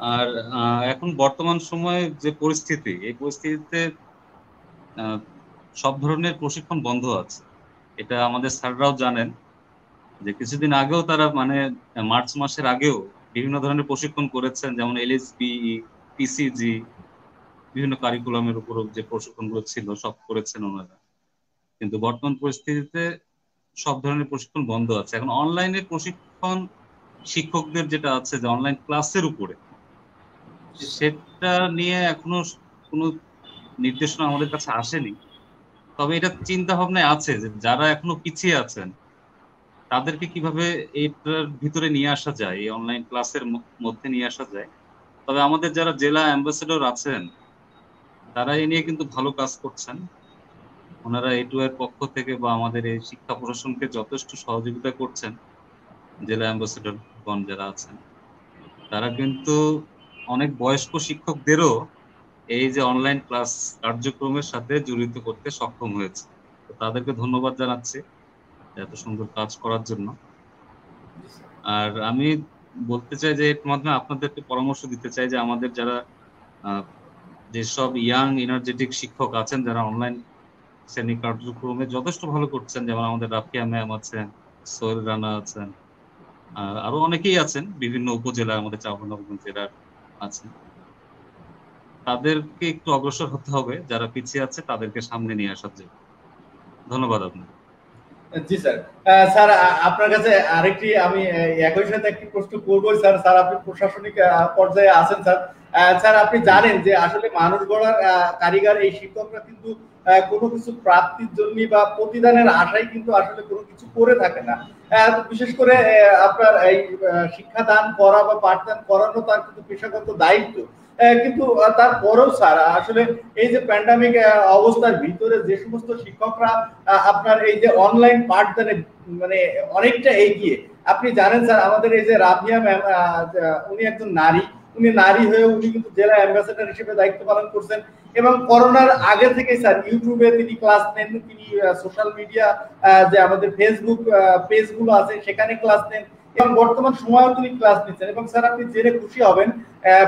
আর এখন বর্তমান সময়ে যে পরিস্থিতি, এই পরিস্থিতিতে সব ধরনের প্রশিক্ষণ বন্ধ আছে। এটা আমাদের স্যাররাও জানেন যে কিছুদিন আগেও তারা মানে মার্চ মাসের আগেও বিভিন্ন ধরনের প্রশিক্ষণ করেছেন, যেমন এলএসবি পিসিজি, বিভিন্ন কারিকুলামের উপর যে প্রশিক্ষণগুলো ছিল, সব করেছেন ওনারা। কিন্তু বর্তমান পরিস্থিতিতে সব ধরনের প্রশিক্ষণ বন্ধ আছে। এখন অনলাইনে প্রশিক্ষণ শিক্ষকদের যেটা আছে যে অনলাইন ক্লাসের উপরে, সেটা নিয়ে এখনও কোনো নির্দেশনা আমাদের কাছে আসেনি। তবে এটা চিন্তা ভাবনায় আছে যে যারা এখনও পিছিয়ে আছেন, তাদেরকে কীভাবে এটার ভিতরে নিয়ে আসা যায়, এই অনলাইন ক্লাসের মধ্যে নিয়ে আসা যায়? তবে আমাদের যারা জেলা অ্যাম্বাসেডর আছেন, তারা এ নিয়ে কিন্তু ভালো কাজ করছেন। ওনারা এটু এর পক্ষ থেকে বা আমাদের এই শিক্ষা প্রশাসনকে যথেষ্ট সহযোগিতা করছেন, জেলা গণ যারা আছেন। তারা কিন্তু অনেক বয়স্ক শিক্ষকদেরও এই যে অনলাইন ক্লাস কার্যক্রমের সাথে জড়িত করতে সক্ষম হয়েছে। তো তাদেরকে ধন্যবাদ জানাচ্ছি এত সুন্দর কাজ করার জন্য। আর আমি বলতে চাই যে এর মাধ্যমে আপনাদেরকে পরামর্শ দিতে চাই যে আমাদের যারা যেসব ইয়াং এনার্জেটিক শিক্ষক আছেন, যারা অনলাইন শ্রেণি কার্যক্রমে যথেষ্ট ভালো করছেন, যেমন আমাদের রাফিয়া ম্যাম আছেন সোহেল রানা আছেন, আর আরও অনেকেই আছেন, বিভিন্ন উপজেলা আমাদের চাঁপানগর জেলার আছেন। তাদেরকে একটু অগ্রসর হতে হবে, যারা পিছিয়ে আছে তাদেরকে সামনে নিয়ে আসার জন্য। ধন্যবাদ আপনার জি স্যার। স্যার আপনার কাছে আরেকটি, আমি একই সাথে একটি প্রশ্ন করব স্যার। স্যার, আপনি প্রশাসনিক পর্যায়ে আছেন, স্যার। স্যার, আপনি জানেন যে আসলে মানুষ গড়ার কারিগর এই শিক্ষকরা কিন্তু কোনো কিছু প্রাপ্তির জন্য বা প্রতিদানের আশায় কিন্তু আসলে কোনো কিছু করে থাকে না। বিশেষ করে আপনার এই শিক্ষাদান করা বা পাঠদান করানো তার কিন্তু পেশাগত দায়িত্ব। কিন্তু তারপরেও, স্যার, আসলে এই যে প্যান্ডামিক অবস্থার ভিতরে যে সমস্ত শিক্ষকরা আপনার এই যে অনলাইন পাঠদানে মানে অনেকটা এগিয়ে। আপনি জানেন, স্যার, আমাদের এই যে রাবিয়া ম্যাম উনি একজন নারী। উনি নারী হয়ে উনি কিন্তু জেলা অ্যাম্বাসেডার হিসেবে দায়িত্ব পালন করছেন। এবং করোনার আগে থেকে স্যার, ইউটিউবে তিনি ক্লাস নেন, তিনি সোশ্যাল মিডিয়া যে আমাদের ফেসবুক পেজগুলো আছে, সেখানে ক্লাস নেন। এবং বর্তমান সময়ও তিনি ক্লাস নিচ্ছেন। এবং স্যার, আপনি জেনে খুশি হবেন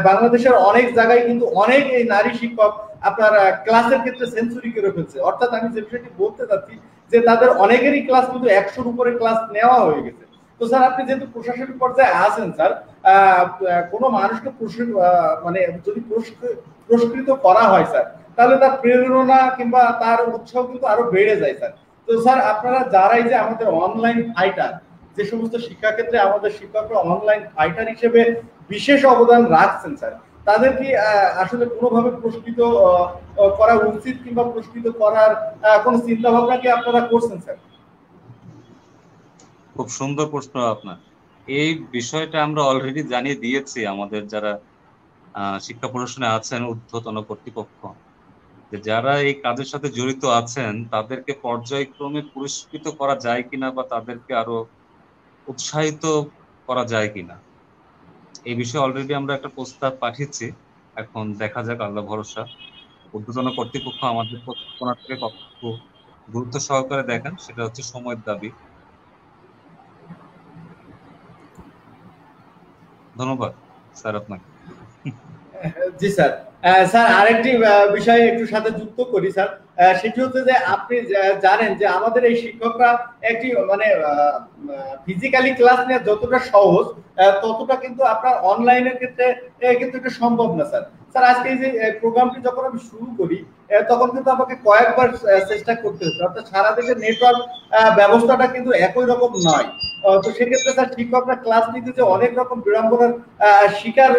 বাংলাদেশের অনেক জায়গায় কিন্তু অনেক এই নারী শিক্ষক আপনার ক্লাসের ক্ষেত্রে সেঞ্চুরি করে ফেলছে। অর্থাৎ আমি যে বিষয়টি বলতে চাচ্ছি, যে তাদের অনেকেরই ক্লাস কিন্তু একশোর উপরে ক্লাস নেওয়া হয়ে গেছে। তো স্যার, আপনি যেহেতু প্রশাসনিক পর্যায়ে আছেন, স্যার কোনো মানুষকে মানে যদি পুরস্কৃত করা হয়, স্যার, তাহলে তার প্রেরণা কিংবা তার উৎসাহ কিন্তু আরও বেড়ে যায়, স্যার। তো স্যার, আপনারা যারাই যে আমাদের অনলাইন ফাইটার যে সমস্ত শিক্ষাক্ষেত্রে আমাদের শিক্ষকরা অনলাইন ফাইটার হিসেবে বিশেষ অবদান রাখছেন, স্যার। তাদের কি আসলে কোনোভাবে পুরস্কৃত করা উচিত কিংবা পুরস্কৃত করার কোন চিন্তা ভাবনা কি আপনারা করছেন, স্যার? খুব সুন্দর প্রশ্ন আপনার। এই বিষয়টা আমরা অলরেডি জানিয়ে দিয়েছি আমাদের যারা শিক্ষা প্রশাসনে আছেন ঊর্ধ্বতন কর্তৃপক্ষ। যারা এই কাজের সাথে জড়িত আছেন, তাদেরকে পর্যায়ক্রমে পুরস্কৃত করা যায় কিনা বা তাদেরকে আরও উৎসাহিত করা যায় কিনা? এই বিষয়ে অলরেডি আমরা একটা প্রস্তাব পাঠিয়েছি। এখন দেখা যাক, আল্লাহ ভরসা। উদ্বোধন কর্তৃপক্ষ আমাদের থেকে কতটুকু গুরুত্ব সহকারে দেখেন, সেটা হচ্ছে সময়ের দাবি। ধন্যবাদ, স্যার, আপনাকে। জি, স্যার। স্যার, আরেকটি বিষয়ে একটু সাথে যুক্ত করি, স্যার। সেটি হচ্ছে যে আপনি জানেন যে আমাদের এই শিক্ষকরা একটি মানে ফিজিক্যালি ক্লাস নেওয়া যতটা সহজ ততটা কিন্তু আপনার অনলাইনের ক্ষেত্রে কিন্তু এটা সম্ভব না, স্যার। স্যার, আজকে এই যে প্রোগ্রামটি যখন আমি শুরু করি তখন কিন্তু আমাকে কয়েকবার চেষ্টা করতে হচ্ছে। অর্থাৎ সারা দেশে নেটওয়ার্ক ব্যবস্থাটা কিন্তু একই রকম নয়। তো সেক্ষেত্রে, স্যার, শিক্ষকরা ক্লাস নিতে যে অনেক রকম বিড়ম্বনার শিকার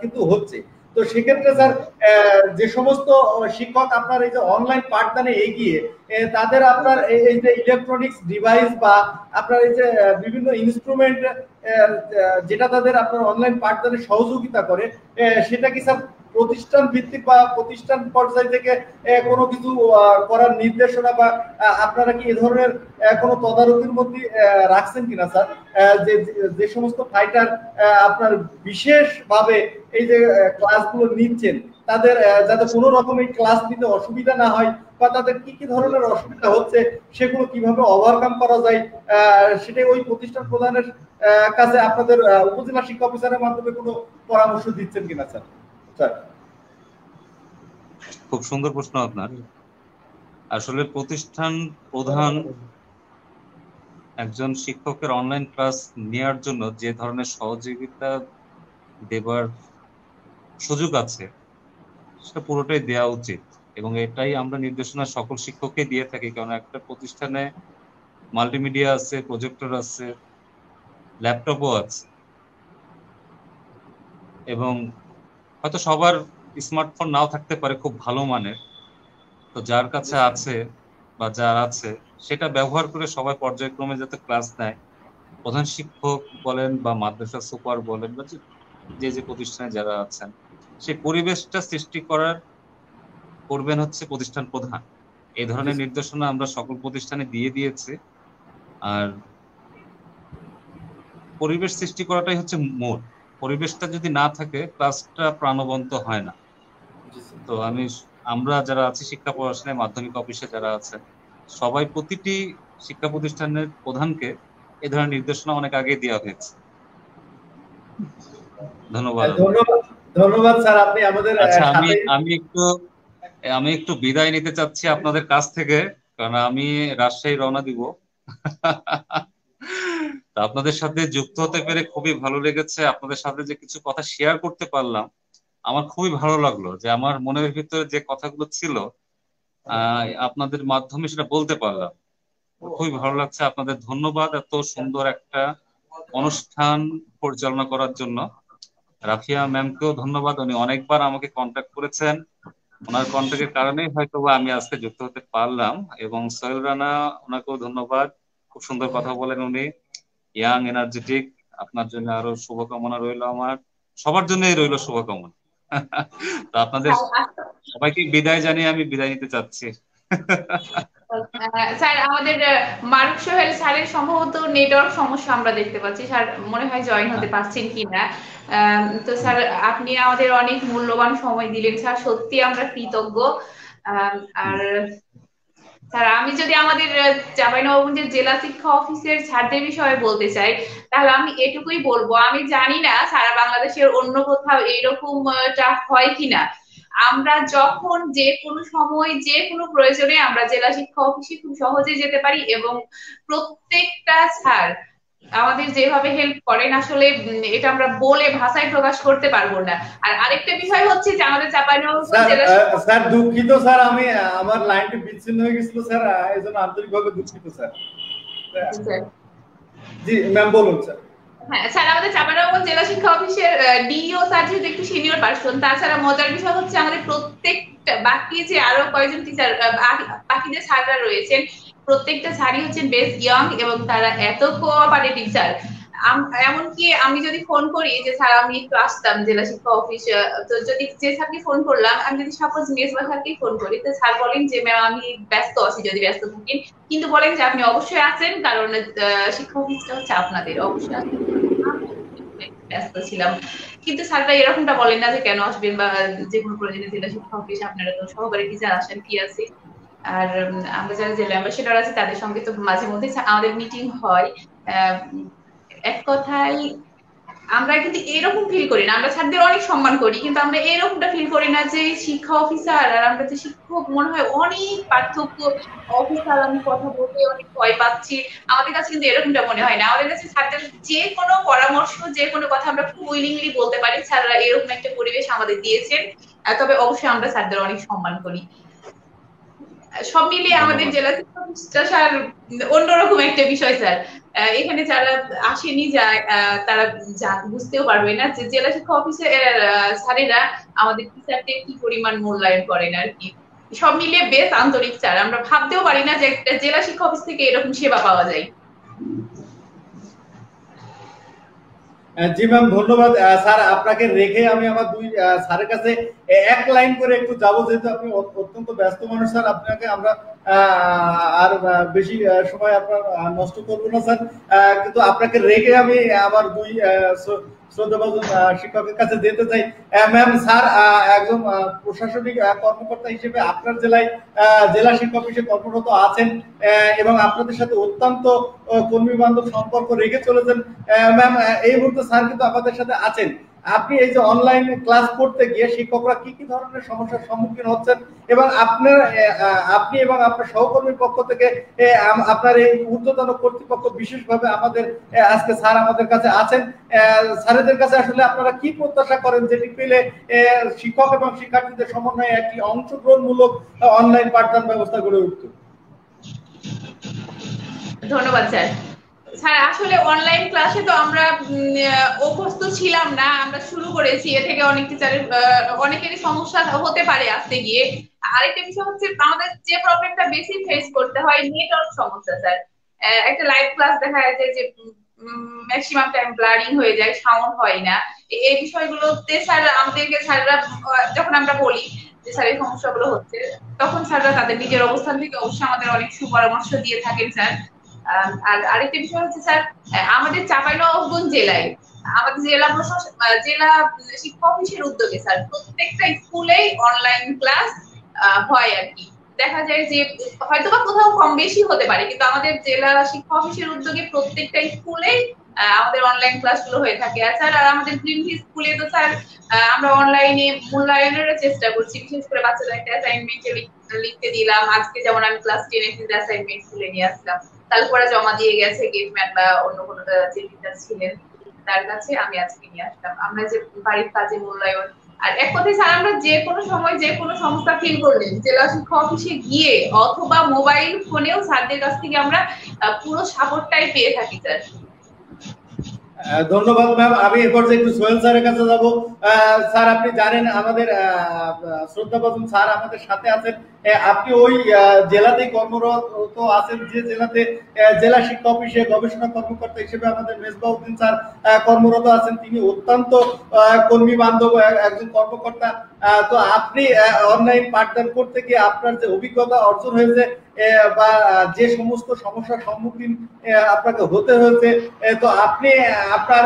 কিন্তু হচ্ছে। তো সেক্ষেত্রে স্যার যে সমস্ত শিক্ষক আপনার এই যে অনলাইন পাঠদানে এগিয়ে তাদের আপনার এই যে ইলেকট্রনিক্স ডিভাইস বা আপনার এই যে বিভিন্ন ইনস্ট্রুমেন্ট যেটা তাদের আপনার অনলাইন পাঠদানে সহযোগিতা করে সেটা কি স্যার প্রতিষ্ঠান ভিত্তিক বা প্রতিষ্ঠান পর্যায় থেকে কোনো কিছু করার নির্দেশনা বা আপনারা কি এ ধরনের কোনো তদারকির মধ্যে রাখছেন কিনা, স্যার? যে যে সমস্ত ফাইটার আপনার বিশেষভাবে এই যে ক্লাসগুলো নিচ্ছেন, তাদের যাতে কোনো রকম এই ক্লাস নিতে অসুবিধা না হয় বা তাদের কি কি ধরনের অসুবিধা হচ্ছে, সেগুলো কীভাবে ওভারকাম করা যায় সেটাই ওই প্রতিষ্ঠান প্রধানের কাছে আপনাদের উপজেলা শিক্ষা অফিসারের মাধ্যমে কোনো পরামর্শ দিচ্ছেন কিনা, স্যার? খুব সুন্দর প্রশ্ন আপনার। আসলে প্রতিষ্ঠান প্রধান একজন শিক্ষকের অনলাইন ক্লাস নেওয়ার জন্য যে ধরনের সহযোগিতা দেবার সুযোগ আছে, সেটা পুরোটাই দেওয়া উচিত। এবং এটাই আমরা নির্দেশনা সকল শিক্ষককে দিয়ে থাকি, কারণ একটা প্রতিষ্ঠানে মাল্টিমিডিয়া আছে প্রজেক্টর আছে ল্যাপটপও আছে। এবং হয়তো সবার স্মার্টফোন নাও থাকতে পারে খুব ভালো মানের। তো যার কাছে আছে বা যার আছে সেটা ব্যবহার করে সবাই পর্যায়ক্রমে যাতে ক্লাস নেয়। প্রধান শিক্ষক বলেন বা মাদ্রাসা সুপার বলেন বা যে যে প্রতিষ্ঠানে যারা আছেন সেই পরিবেশটা সৃষ্টি করার করবেন হচ্ছে প্রতিষ্ঠান প্রধান। এই ধরনের নির্দেশনা আমরা সকল প্রতিষ্ঠানে দিয়ে দিয়েছি। আর পরিবেশ সৃষ্টি করাটাই হচ্ছে মূল। পরিবেশটা যদি না থাকে ক্লাসটা প্রাণবন্ত হয় না। তো আমি আমরা যারা আছি শিক্ষা প্রশাসনের মাধ্যমিক অফিসে যারা আছেন সবাই প্রতিটি শিক্ষা প্রতিষ্ঠানের প্রধানকে এ ধরনের নির্দেশনা অনেক আগে দেওয়া হয়েছে। ধন্যবাদ। ধন্যবাদ স্যার আপনি আমাদের আচ্ছা আমি আমি একটু আমি একটু বিদায় নিতে চাচ্ছি আপনাদের কাছ থেকে কারণ আমি রাজশাহী রওনা দিব। <laughs> আপনাদের সাথে যুক্ত হতে পেরে খুবই ভালো লেগেছে। আপনাদের সাথে যে কিছু কথা শেয়ার করতে পারলাম, আমার খুবই ভালো লাগল যে আমার মনের ভিতরে যে কথাগুলো ছিল আপনাদের মাধ্যমে সেটা বলতে পারলাম। খুবই ভালো লাগছে আপনাদের ধন্যবাদ এত সুন্দর একটা অনুষ্ঠান পরিচালনা করার জন্য। রাফিয়া ম্যামকেও ধন্যবাদ, উনি অনেকবার আমাকে কন্ট্যাক্ট করেছেন। ওনার কন্ট্যাক্টের কারণেই হয়তো আমি আজকে যুক্ত হতে পারলাম এবং সোহেল রানা, ওনাকেও ধন্যবাদ। খুব সুন্দর কথা বলেন উনি। ইয়াং এনার্জেটিক আপনার জন্য আরও শুভকামনা রইল আমার। সবার জন্যই রইল শুভকামনা। <laughs> তো আপনাদের সবাইকে বিদায় জানিয়ে আমি বিদায় নিতে চাচ্ছি। স্যার আমাদের মারুফ সোহেল স্যারের সম্ভবত নেটওয়ার্ক সমস্যা আমরা দেখতে পাচ্ছি। স্যার মনে হয় জয়েন হতে পারছেন কিনা। তো স্যার আপনি আমাদের অনেক মূল্যবান সময় দিলেন। স্যার সত্যি আমরা কৃতজ্ঞ। আর স্যার, আমি যদি আমাদের চাঁপাইনবাবগঞ্জের জেলা শিক্ষা অফিসের ছাড়দের বিষয়ে বলতে চাই, তাহলে আমি এটুকুই বলব। আমি জানি না সারা বাংলাদেশের অন্য কোথাও এইরকম হয় কিনা। আমরা যখন যে কোনো সময়, যে কোনো প্রয়োজনে আমরা জেলা শিক্ষা অফিসে খুব সহজে যেতে পারি এবং প্রত্যেকটা স্যার আমাদের যেভাবে হেল্প করেন আসলে এটা আমরা বলে ভাষায় প্রকাশ করতে পারব না। আর আরেকটা বিষয় হচ্ছে যে আমাদের চাঁপাইনবাবগঞ্জ স্যার দুঃখিত স্যার আমি আমার লাইনটি বিচ্ছিন্ন হয়ে গেছিল স্যার এই জন্য আন্তরিকভাবে দুঃখিত স্যার। জি ম্যাম বলুন স্যার। হ্যাঁ স্যার আমাদের চাঁপাইনবাবগঞ্জ জেলা শিক্ষা অফিসের ডিও স্যার যেহেতু একটু সিনিয়র পার্সন তাছাড়া মজার বিষয় হচ্ছে আমাদের প্রত্যেকটা বাকি যে আরও কয়েকজন টিচার বাকি যে স্যাররা রয়েছেন প্রত্যেকটা স্যারই হচ্ছেন বেশ ইয়ং এবং তারা এত কোঅপারেটিভ স্যার এমনকি আমি যদি ফোন করি যে, স্যার, আমি একটু আসতাম জেলা শিক্ষা অফিস তো যদি যে স্যারকে ফোন করলাম, আমি যদি সাপোজ মেজবা স্যারকেই ফোন করি, তো স্যার বলেন যে ম্যাম আমি ব্যস্ত আছি, যদি ব্যস্ত থাকেন কিন্তু বলেন যে, আপনি অবশ্যই আছেন, কারণ শিক্ষা অফিসটা হচ্ছে আপনাদের, অবশ্যই ব্যস্ত ছিলাম। কিন্তু স্যাররা এরকমটা বলেন না যে, কেন আসবেন? বা, যে কোনো প্রয়োজনে জেলা শিক্ষা অফিস আপনারা তো সহকারী টিচার আসেন, কি আছে? আর আমরা যারা জেলা অ্যাম্বাসেডর আছে, তাদের সঙ্গে তো মাঝে মধ্যে আমাদের মিটিং হয়। এক কথায়, আমরা কিন্তু এরকম ফিল করি না। আমরা স্যারদের অনেক সম্মান করি, কিন্তু আমরা এরকমটা ফিল করি না যে শিক্ষা অফিসার আর আমরা যে শিক্ষক, মনে হয় অনেক পার্থক্য অফিসার আমি কথা বলতে অনেক ভয় পাচ্ছি। আমাদের কাছে কিন্তু এরকমটা মনে হয় না। আমাদের কাছে স্যারদের যে কোনো পরামর্শ, যে কোনো কথা আমরা খুব উইলিংলি বলতে পারি। স্যাররা এরকম একটা পরিবেশ আমাদের দিয়েছেন। তবে অবশ্যই আমরা স্যারদের অনেক সম্মান করি। সব মিলিয়ে আমাদের জেলা শিক্ষা স্যার অন্যরকম একটা বিষয় স্যার। এখানে যারা আসেনি যায় তারা বুঝতেও পারবে না যে জেলা শিক্ষা অফিসে স্যারেরা আমাদের টিচারদের কি পরিমাণ মূল্যায়ন করেন আর কি। সব মিলিয়ে বেশ আন্তরিক স্যার। আমরা ভাবতেও পারি না যে একটা জেলা শিক্ষা অফিস থেকে এরকম সেবা পাওয়া যায়। জি ম্যাম ধন্যবাদ। স্যার, আপনাকে রেখে আমি আমার দুই স্যারের কাছে এক লাইন করে একটু যাব, যেহেতু আপনি অত্যন্ত ব্যস্ত মানুষ, স্যার। আপনাকে আমরা আর বেশি সময় আপনার নষ্ট করব না, স্যার। কিন্তু আপনাকে রেখে আমি আমার দুই শিক্ষকের কাছে যেতে চাই। ম্যাম স্যার একজন প্রশাসনিক কর্মকর্তা হিসেবে আপনার জেলায় জেলা শিক্ষক হিসেবে কর্মরত আছেন এবং আপনাদের সাথে অত্যন্ত কর্মী বান্ধব সম্পর্ক রেখে চলেছেন। ম্যাম এই মুহূর্তে স্যার কিন্তু আমাদের সাথে আছেন। আপনি এই যে অনলাইন ক্লাস করতে গিয়ে শিক্ষকরা কি কি ধরনের সমস্যার সম্মুখীন হচ্ছেন? এবং আপনার আপনি এবং আপনার সহকর্মীর পক্ষ থেকে আপনার এই ঊর্ধ্বতন কর্তৃপক্ষ বিশেষভাবে আমাদের আজকে স্যার আমাদের কাছে আছেন। স্যারেদের কাছে আসলে আপনারা কি প্রত্যাশা করেন যেটি পেলে শিক্ষক এবং শিক্ষার্থীদের সমন্বয়ে একটি অংশগ্রহণমূলক অনলাইন পাঠদান ব্যবস্থা গড়ে উঠত ধন্যবাদ, স্যার। স্যার, আসলে অনলাইন ক্লাসে তো আমরা অভ্যস্ত ছিলাম না। আমরা শুরু করেছি, এ থেকে অনেক টিচারের অনেকেরই সমস্যা হতে পারে আসতে গিয়ে। আরেকটা বিষয় হচ্ছে, আমাদের যে প্রবলেমটা বেশি ফেস করতে হয় নেটওয়ার্ক সমস্যা, স্যার। একটা লাইভ ক্লাস দেখা যায় যে ম্যাক্সিমাম টাইম ব্লারিং হয়ে যায় সাউন্ড হয় না। এই বিষয়গুলোতে স্যার, আমাদেরকে স্যাররা যখন আমরা বলি যে, স্যার, এই সমস্যাগুলো হচ্ছে, তখন স্যাররা তাদের নিজের অবস্থান থেকে অবশ্যই আমাদের অনেক সুপরামর্শ দিয়ে থাকেন, স্যার। আর আরেকটা বিষয় হচ্ছে, স্যার, আমাদের চাঁপাইনবাবগঞ্জ জেলায়, আমাদের জেলা প্রশাসন জেলা শিক্ষা অফিসের উদ্যোগে, স্যার, প্রত্যেকটা স্কুলেই অনলাইন ক্লাস হয় আর কি। দেখা যায় যে, হয়তোবা কোথাও কম বেশি হতে পারে, কিন্তু আমাদের জেলা শিক্ষা অফিসের উদ্যোগে প্রত্যেকটা স্কুলেই আমাদের অনলাইন ক্লাসগুলো হয়ে থাকে। আর স্যার আর আমাদের গ্রিন স্কুলে তো স্যার আমরা অনলাইনে মূল্যায়নের চেষ্টা করছি। বিশেষ করে বাচ্চাদের একটা অ্যাসাইনমেন্ট লিখতে দিলাম। আজকে যেমন আমি ক্লাস টেনে অ্যাসাইনমেন্ট তুলে নিয়ে আসলাম। তারপরে জমা দিয়ে গেছে গেটম্যান বা অন্য কোনো যে টিচার ছিলেন, তার কাছে আমি আজকে নিয়ে আসলাম। আমরা যে বাড়ির কাজে মূল্যায়ন আর এক কথায় স্যার আমরা যে কোনো সময় যে কোনো সংস্থা ফিল করলেন জেলা শিক্ষা অফিসে গিয়ে অথবা মোবাইল ফোনেও স্যারদের কাছ থেকে আমরা পুরো সাপোর্টটাই পেয়ে থাকি স্যার ধন্যবাদ ম্যাম আমি এরপর একটু সোহেল স্যারের কাছে যাব। স্যার, আপনি জানেন আমাদের শ্রদ্ধাভাজন স্যার আমাদের সাথে আছেন। আপনি ওই জেলাতেই কর্মরত আছেন। যে জেলাতে জেলা শিক্ষা অফিসে গবেষণা কর্মকর্তা হিসেবে আমাদের মেজবাউদ্দিন স্যার কর্মরত আছেন। তিনি অত্যন্ত কর্মী বান্ধব একজন কর্মকর্তা। তো আপনি অনলাইন পাঠদান করতে গিয়ে আপনার যে অভিজ্ঞতা অর্জন হয়েছে বা যে সমস্ত সমস্যার সম্মুখীন আপনাকে হতে হয়েছে তো আপনি আপনার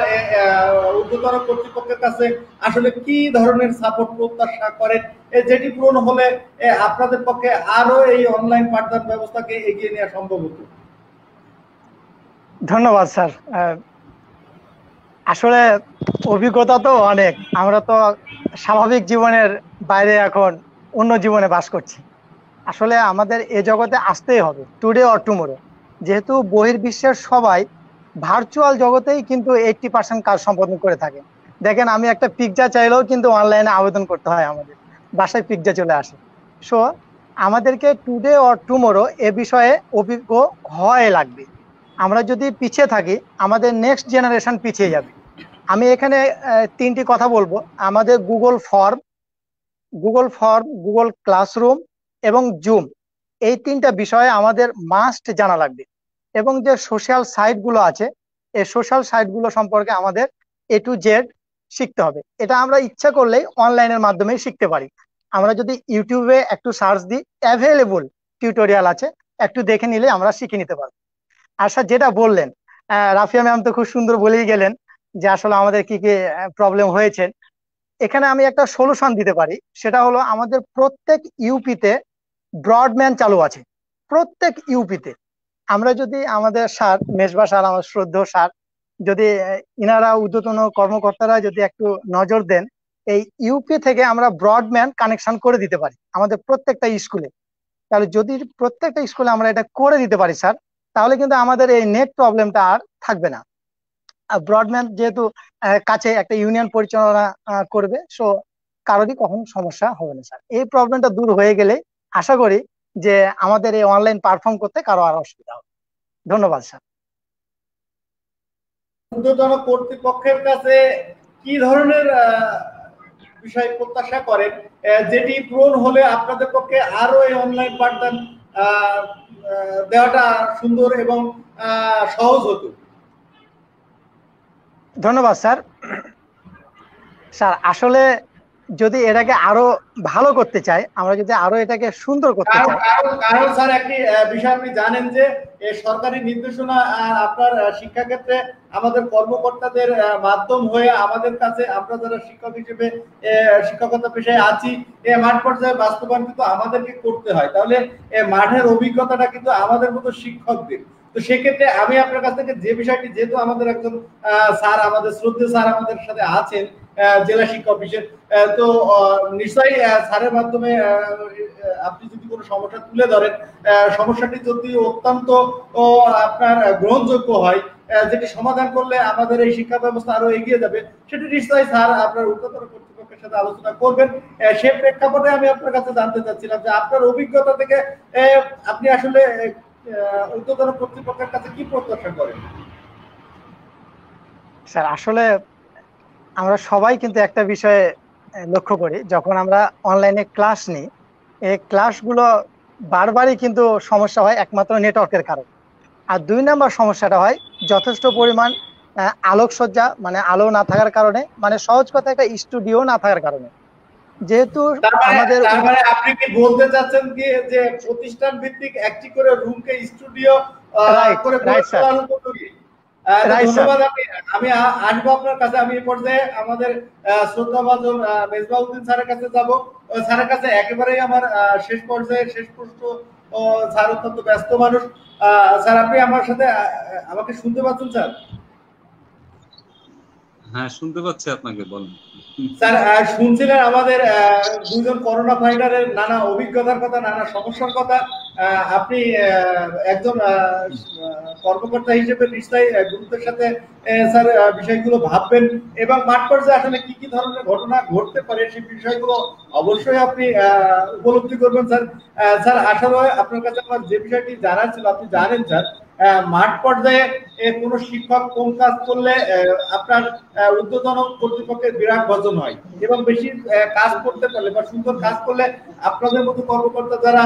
ঊর্ধ্বতন কর্তৃপক্ষের কাছে আসলে কি ধরনের সাপোর্ট প্রত্যাশা করেন? যেটি পূরণ হলে আপনাদের পক্ষে আরও এই অনলাইন পাঠদান ব্যবস্থাকে এগিয়ে নেওয়া সম্ভব হতো। ধন্যবাদ, স্যার। আসলে অভিজ্ঞতা তো অনেক। আমরা তো স্বাভাবিক জীবনের বাইরে এখন অন্য জীবনে বাস করছি। আসলে আমাদের এ জগতে আসতেই হবে টুডে অর টুমোরো যেহেতু বহির্বিশ্বের সবাই ভার্চুয়াল জগতেই কিন্তু এইটটি পার্সেন্ট কাজ সম্পাদন করে থাকে। দেখেন, আমি একটা পিকজা চাইলেও কিন্তু অনলাইনে আবেদন করতে হয় আমাদের। বাসায় পিকজা চলে আসে। সো আমাদেরকে টুডে অর টুমোরো এ বিষয়ে অভিজ্ঞ হয় লাগবে। আমরা যদি পিছিয়ে থাকি, আমাদের নেক্সট জেনারেশন পিছিয়ে যাবে। আমি এখানে তিনটি কথা বলব। আমাদের Google form Google form Google classroom এবং জুম, এই তিনটা বিষয়ে আমাদের মাস্ট জানা লাগবে। এবং যে সোশ্যাল সাইটগুলো আছে, এই সোশ্যাল সাইটগুলো সম্পর্কে আমাদের এ টু জেড শিখতে হবে। এটা আমরা ইচ্ছা করলেই অনলাইনের মাধ্যমে শিখতে পারি। আমরা যদি ইউটিউবে একটু সার্চ দিই অ্যাভেলেবল টিউটোরিয়াল আছে, একটু দেখে নিলে আমরা শিখে নিতে পারব। আচ্ছা যেটা বললেন রাফিয়া ম্যাম তো খুব সুন্দর বলেই গেলেন যে আসলে আমাদের কি কি প্রবলেম হয়েছে। এখানে আমি একটা সলিউশন দিতে পারি, সেটা হলো আমাদের প্রত্যেক ইউপিতে ব্রডম্যান চালু আছে। প্রত্যেক ইউপিতে আমরা যদি আমাদের স্যার, মেজবা স্যার আমার শ্রদ্ধ স্যার, যদি ইনারা উদ্যতন কর্মকর্তারা যদি একটু নজর দেন, এই ইউপি থেকে আমরা ব্রডম্যান কানেকশন করে দিতে পারি, আমাদের প্রত্যেকটা স্কুলে। তাহলে যদি প্রত্যেকটা স্কুলে আমরা এটা করে দিতে পারি, স্যার, তাহলে কিন্তু আমাদের এই নেট প্রবলেমটা আর থাকবে না। ব্রডম্যান যেহেতু কাছে একটা ইউনিয়ন পরিচালনা করবে, সো কারোরই কখন সমস্যা হবে না, স্যার। এই প্রবলেমটা দূর হয়ে গেলে আশা করি যে আমাদের এই অনলাইন পারফর্ম করতে কারও আর অসুবিধা হবে ধন্যবাদ স্যার। ঊর্ধ্বতন কর্তৃপক্ষের কাছে কি ধরনের বিষয় প্রত্যাশা করেন? যেটি পূরণ হলে আপনাদের পক্ষে আরও এই অনলাইন পাঠদান দেওয়াটা সুন্দর এবং সহজ হতো। ধন্যবাদ স্যার। স্যার আসলে যদি এটাকে আরও ভালো করতে চাই আমরা যদি আরও এটাকে সুন্দর করতে চাই। কারণ স্যার একটি বিষয় আপনি জানেন যে সরকারি নির্দেশনা আপনার শিক্ষাক্ষেত্রে আমাদের কর্মকর্তাদের মাধ্যম হয়ে আমাদের কাছে আমরা যারা শিক্ষক হিসেবে শিক্ষকতা পেশায় আছি এ মাঠ পর্যায়ে বাস্তবায়ন কিন্তু আমাদেরকে করতে হয়। তাহলে মাঠের অভিজ্ঞতাটা কিন্তু আমাদের মতো শিক্ষকদের। তো সেক্ষেত্রে আমি আপনার কাছ থেকে যে বিষয়টি, যেহেতু আমাদের একজন স্যার, আমাদের শ্রদ্ধেয় স্যার আমাদের সাথে আছেন জেলা শিক্ষা অফিসের তো নিশ্চয়ই স্যারের মাধ্যমে আপনি যদি কোনো সমস্যা তুলে ধরেন সমস্যাটি যদি অত্যন্ত আপনার গ্রহণযোগ্য হয় যেটি সমাধান করলে আমাদের এই শিক্ষা ব্যবস্থা আরও এগিয়ে যাবে, সেটি নিশ্চয়ই স্যার আপনার উচ্চতর কর্তৃপক্ষের সাথে আলোচনা করবেন। সে প্রেক্ষাপটে আমি আপনার কাছে জানতে চাচ্ছিলাম যে আপনার অভিজ্ঞতা থেকে আপনি আসলে উচ্চতর কর্তৃপক্ষের কাছে কি প্রত্যাশা করেন? স্যার, আসলে আমরা সবাই কিন্তু একটা বিষয়ে লক্ষ্য করি। যখন আমরা অনলাইনে ক্লাস নিই, এই ক্লাসগুলো বারবারই কিন্তু সমস্যা হয় একমাত্র নেটওয়ার্কের কারণে। আর দুই নাম্বার সমস্যাটা হয়, যথেষ্ট পরিমাণ আলোকসজ্জা মানে আলো না থাকার কারণে মানে সহজ কথা একটা স্টুডিও না থাকার কারণে। যেহেতু আমাদের মানে আপনি কি বলতে চাচ্ছেন কি যে প্রতিষ্ঠান ভিত্তিক একটি করে রুমকে স্টুডিও করে ধন্যবাদ আমি আসব আপনার কাছে আমি পর্যায়ে আমাদের শ্রদ্ধাভাজন মেজবাউদ্দিন স্যারের কাছে যাব। স্যারের কাছে একেবারেই আমার শেষ পর্যায়ে শেষ প্রশ্ন স্যার অত্যন্ত ব্যস্ত মানুষ। স্যার আপনি আমার সাথে আমাকে শুনতে পাচ্ছেন স্যার? হ্যাঁ শুনতে পাচ্ছি আপনাকে, বলুন। স্যার শুনছিলেন আমাদের দুজন করোনা ফাইটারের নানা অভিজ্ঞতার কথা, নানা সমস্যার কথা। আপনি একজন কর্মকর্তা হিসেবে নিশ্চয়ই গুরুত্বের সাথে স্যার বিষয়গুলো ভাববেন। এবং মাঠ পর্যায়ে আসলে কি কি ধরনের ঘটনা ঘটতে পারে সেই বিষয়গুলো অবশ্যই আপনি উপলব্ধি করবেন, স্যার। স্যার আসলে আপনার কাছে আমার যে বিষয়টি জানার ছিল, আপনি জানেন, স্যার। মাঠ পর্যায়ে কোন শিক্ষক কোন কাজ করলে আপনার ঊর্ধ্বতন কর্তৃপক্ষের বিরাট বজন হয়? এবং বেশি কাজ করতে পারলে বা সুন্দর কাজ করলে আপনাদের মতো কর্মকর্তা যারা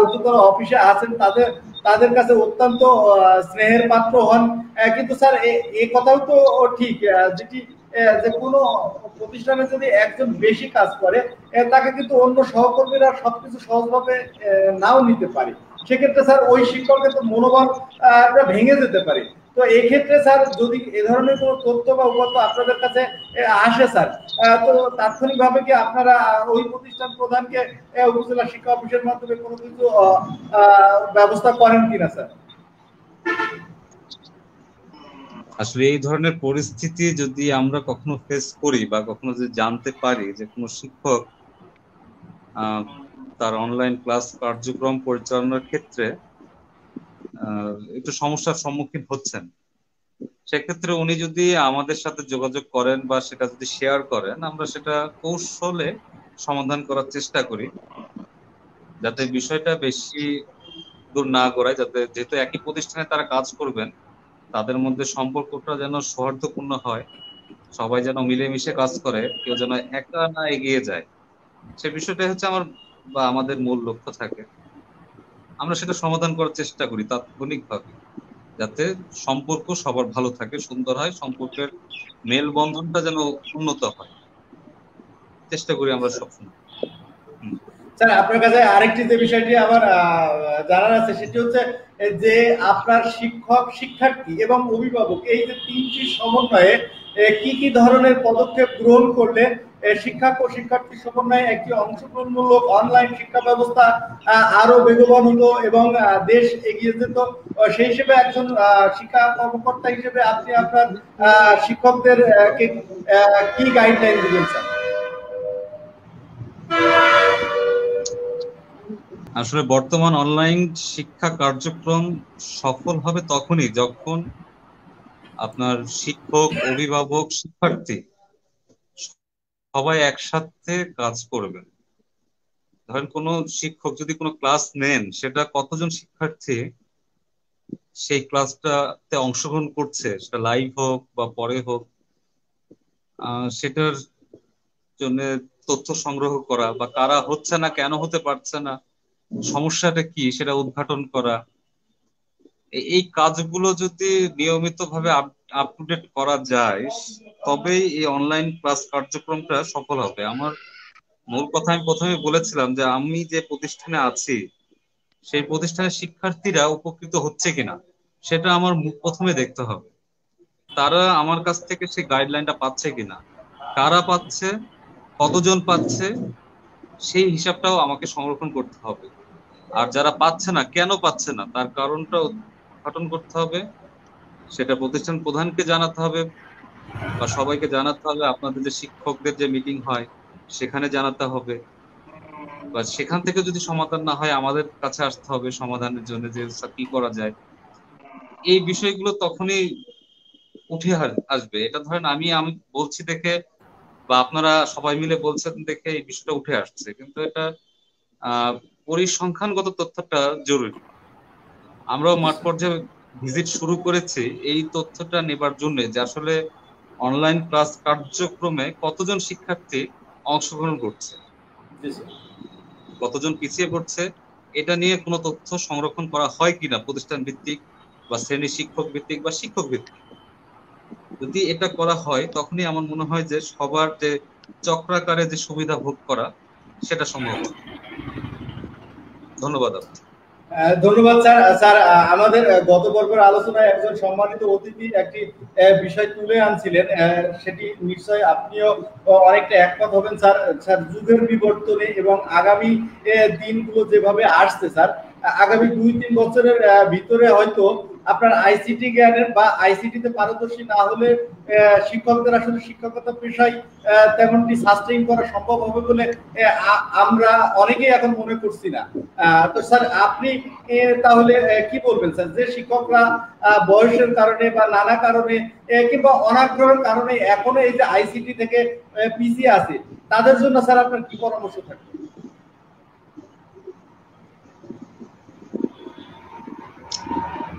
ঊর্ধ্বতন অফিসে আছেন, তাদের তাদের কাছে অত্যন্ত স্নেহের পাত্র হন। কিন্তু স্যার এই কথাও তো ঠিক যেটি যে কোনো প্রতিষ্ঠানে যদি একজন বেশি কাজ করে তাকে কিন্তু অন্য সহকর্মীরা সবকিছু সহজভাবে নাও নিতে পারে। সেক্ষেত্রে স্যার, ওই শিক্ষকের তো মনোবল ভেঙে যেতে পারে। তো এই ক্ষেত্রে স্যার, যদি এ ধরনের কোনো তথ্য বা উপাত্ত আপনাদের কাছে আসে স্যার তো তাৎক্ষণিকভাবে কি আপনারা ওই প্রতিষ্ঠান প্রধানকে উপজেলা শিক্ষা অফিসের মাধ্যমে কোনো কিছু ব্যবস্থা করেন কিনা স্যার? আসলে এই ধরনের পরিস্থিতি যদি আমরা কখনো ফেস করি বা কখনো যদি জানতে পারি যে কোনো শিক্ষক তার অনলাইন ক্লাস কার্যক্রম পরিচালনার ক্ষেত্রে একটু সমস্যার সম্মুখীন হচ্ছেন। সেক্ষেত্রে উনি যদি আমাদের সাথে যোগাযোগ করেন বা সেটা যদি শেয়ার করেন, আমরা সেটা কৌশলে সমাধান করার চেষ্টা করি। যাতে বিষয়টা বেশি দূর না গড়ায়, যাতে যেহেতু একই প্রতিষ্ঠানে তারা কাজ করবেন, তাদের মধ্যে সম্পর্কটা যেন সৌহার্দ্যপূর্ণ হয়, সবাই যেন মিলেমিশে কাজ করে, কেউ যেন একা না এগিয়ে যায়। সে বিষয়টা হচ্ছে আমার বা আমাদের মূল লক্ষ্য থাকে। আমরা সেটা সমাধান করার চেষ্টা করি তাৎক্ষণিকভাবে, যাতে সম্পর্ক সবার ভালো থাকে, সুন্দর হয়, সম্পর্কের মেলবন্ধনটা যেন উন্নত হয়। চেষ্টা করি আমরা সবসময়। স্যার, আপনার কাছে আরেকটি যে বিষয়টি আমার জানার আছে, সেটি হচ্ছে যে আপনার শিক্ষক, শিক্ষার্থী এবং অভিভাবক এই যে তিনটি সমন্বয়ে কি কি ধরনের পদক্ষেপ গ্রহণ করলে শিক্ষক ও শিক্ষার্থী সমন্বয়ে একটি অংশগ্রহণমূলক অনলাইন শিক্ষা ব্যবস্থা আরও বেগবান হতো এবং দেশ এগিয়ে যেত। সেই হিসেবে একজন শিক্ষা কর্মকর্তা হিসেবে আপনি আপনার শিক্ষকদের কি গাইডলাইন দিবেন, স্যার? আসলে বর্তমান অনলাইন শিক্ষা কার্যক্রম সফল হবে তখনই যখন আপনার শিক্ষক, অভিভাবক, শিক্ষার্থী সবাই একসাথে কাজ করবেন। ধরেন কোনো শিক্ষক যদি কোনো ক্লাস নেন, সেটা কতজন শিক্ষার্থী সেই ক্লাসটাতে অংশগ্রহণ করছে? সেটা লাইভ হোক বা পরে হোক সেটার জন্য তথ্য সংগ্রহ করা বা কারা হচ্ছে না, কেন হতে পারছে না, সমস্যাটা কি, সেটা উদ্ঘাটন করা এই কাজগুলো যদি নিয়মিত ভাবে আপ টু ডেট করা যায়, তবেই এই অনলাইন ক্লাস কার্যক্রমটা সফল হবে। আমার মূল কথা আমি প্রথমে বলেছিলাম যে আমি যে প্রতিষ্ঠানে আছি, সেই প্রতিষ্ঠানের শিক্ষার্থীরা উপকৃত হচ্ছে কিনা, সেটা আমার প্রথমে দেখতে হবে। তারা আমার কাছ থেকে সেই গাইডলাইনটা পাচ্ছে কিনা, কারা পাচ্ছে, কতজন পাচ্ছে, সেই হিসাবটাও আমাকে সংরক্ষণ করতে হবে। আর যারা পাচ্ছে না, কেন পাচ্ছে না, তার কারণটা উদ্ঘাটন করতে হবে, সেটা প্রতিষ্ঠান প্রধানকে জানাতে হবে বা সবাইকে জানাতে হবে, আপনাদের যে শিক্ষকদের যে মিটিং হয় সেখানে জানাতে হবে। বা সেখান থেকে যদি সমাধান না হয়, আমাদের কাছে আসতে হবে সমাধানের জন্য যে কি করা যায়। এই বিষয়গুলো তখনই উঠে আসবে। এটা ধরেন আমি আমি বলছি দেখে বা আপনারা সবাই মিলে বলছেন দেখে এই বিষয়টা উঠে আসছে। কিন্তু এটা পরিসংখ্যানগত তথ্যটা জরুরি। আমরাও মাঠ পর্যায়ে ভিজিট শুরু করেছি এই তথ্যটা নেবার জন্য যে আসলে অনলাইন ক্লাস কার্যক্রমে কতজন শিক্ষার্থী অংশগ্রহণ করছে? কতজন পিছিয়ে পড়ছে? এটা নিয়ে কোনো তথ্য সংরক্ষণ করা হয় কিনা প্রতিষ্ঠান ভিত্তিক বা শ্রেণি শিক্ষক ভিত্তিক বা শিক্ষক ভিত্তিক? যদি এটা করা হয় তখনই আমার মনে হয় যে সবার যে চক্রাকারে যে সুবিধা ভোগ করা সেটা সম্ভব ধন্যবাদ ধন্যবাদ স্যার। স্যার আমাদের গত পর্বের আলোচনায় একজন সম্মানিত অতিথি একটি বিষয় তুলে আনছিলেন। সেটি নিশ্চয় আপনিও অনেকটা একমত হবেন স্যার। স্যার, যুগের বিবর্তনে এবং আগামী দিনগুলো যেভাবে আসছে স্যার আগামী দুই তিন বছরের ভিতরে হয়তো আপনার আইসিটি জ্ঞানের বা আইসিটিতে পারদর্শী না হলে শিক্ষকদের আসলে শিক্ষকতা পেশায় তেমনটি সাস্টেইন করা সম্ভব হবে বলে আমরা অনেকেই এখন মনে করছি না। তো স্যার, আপনি তাহলে কি বলবেন স্যার? যে শিক্ষকরা বয়সের কারণে বা নানা কারণে কিংবা অনাগ্রহের কারণে এখনও এই যে আইসিটি থেকে পিছিয়ে আছে, তাদের জন্য স্যার আপনার কি পরামর্শ থাকবে?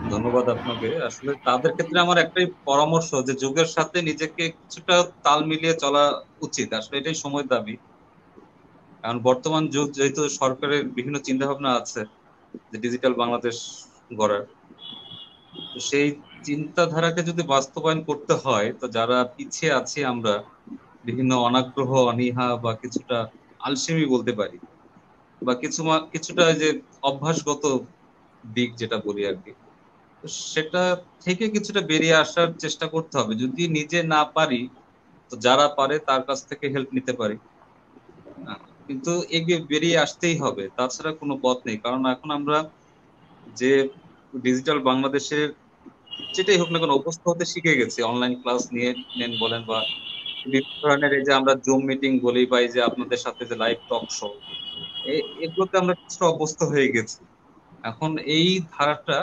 ধন্যবাদ আপনাকে। আসলে তাদের ক্ষেত্রে আমার একটাই পরামর্শ যে যুগের সাথে নিজেকে কিছুটা তাল মিলিয়ে চলা উচিত। আসলে এটাই সময় দাবি। কারণ বর্তমান যুগ যেহেতু সরকারের বিভিন্ন চিন্তা ভাবনা আছে যে ডিজিটাল বাংলাদেশ গড়ার সেই চিন্তাধারাকে যদি বাস্তবায়ন করতে হয়, তো যারা পিছিয়ে আছি আমরা, বিভিন্ন অনাগ্রহ, অনীহা বা কিছুটা আলসেমি বলতে পারি, বা কিছু কিছুটা যে অভ্যাসগত দিক যেটা বলি আর কি। সেটা থেকে কিছুটা বেরিয়ে আসার চেষ্টা করতে হবে। যদি নিজে না পারি, তো যারা পারে তার কাছ থেকে হেল্প নিতে পারি। কিন্তু এগিয়ে বেরিয়ে আসতেই হবে। তাছাড়া কোনো পথ নেই। কারণ এখন আমরা যে ডিজিটাল বাংলাদেশের যেটাই হোক না কোনো অবস্থা হতে শিখে গেছি। অনলাইন ক্লাস নিয়ে নেন বলেন বা বিভিন্ন ধরনের এই যে আমরা জুম মিটিং বলি বা এই যে আপনাদের সাথে যে লাইভ টক শো এগুলোতে আমরা কিছুটা অভ্যস্ত হয়ে গেছি। এখন এই ধারাটা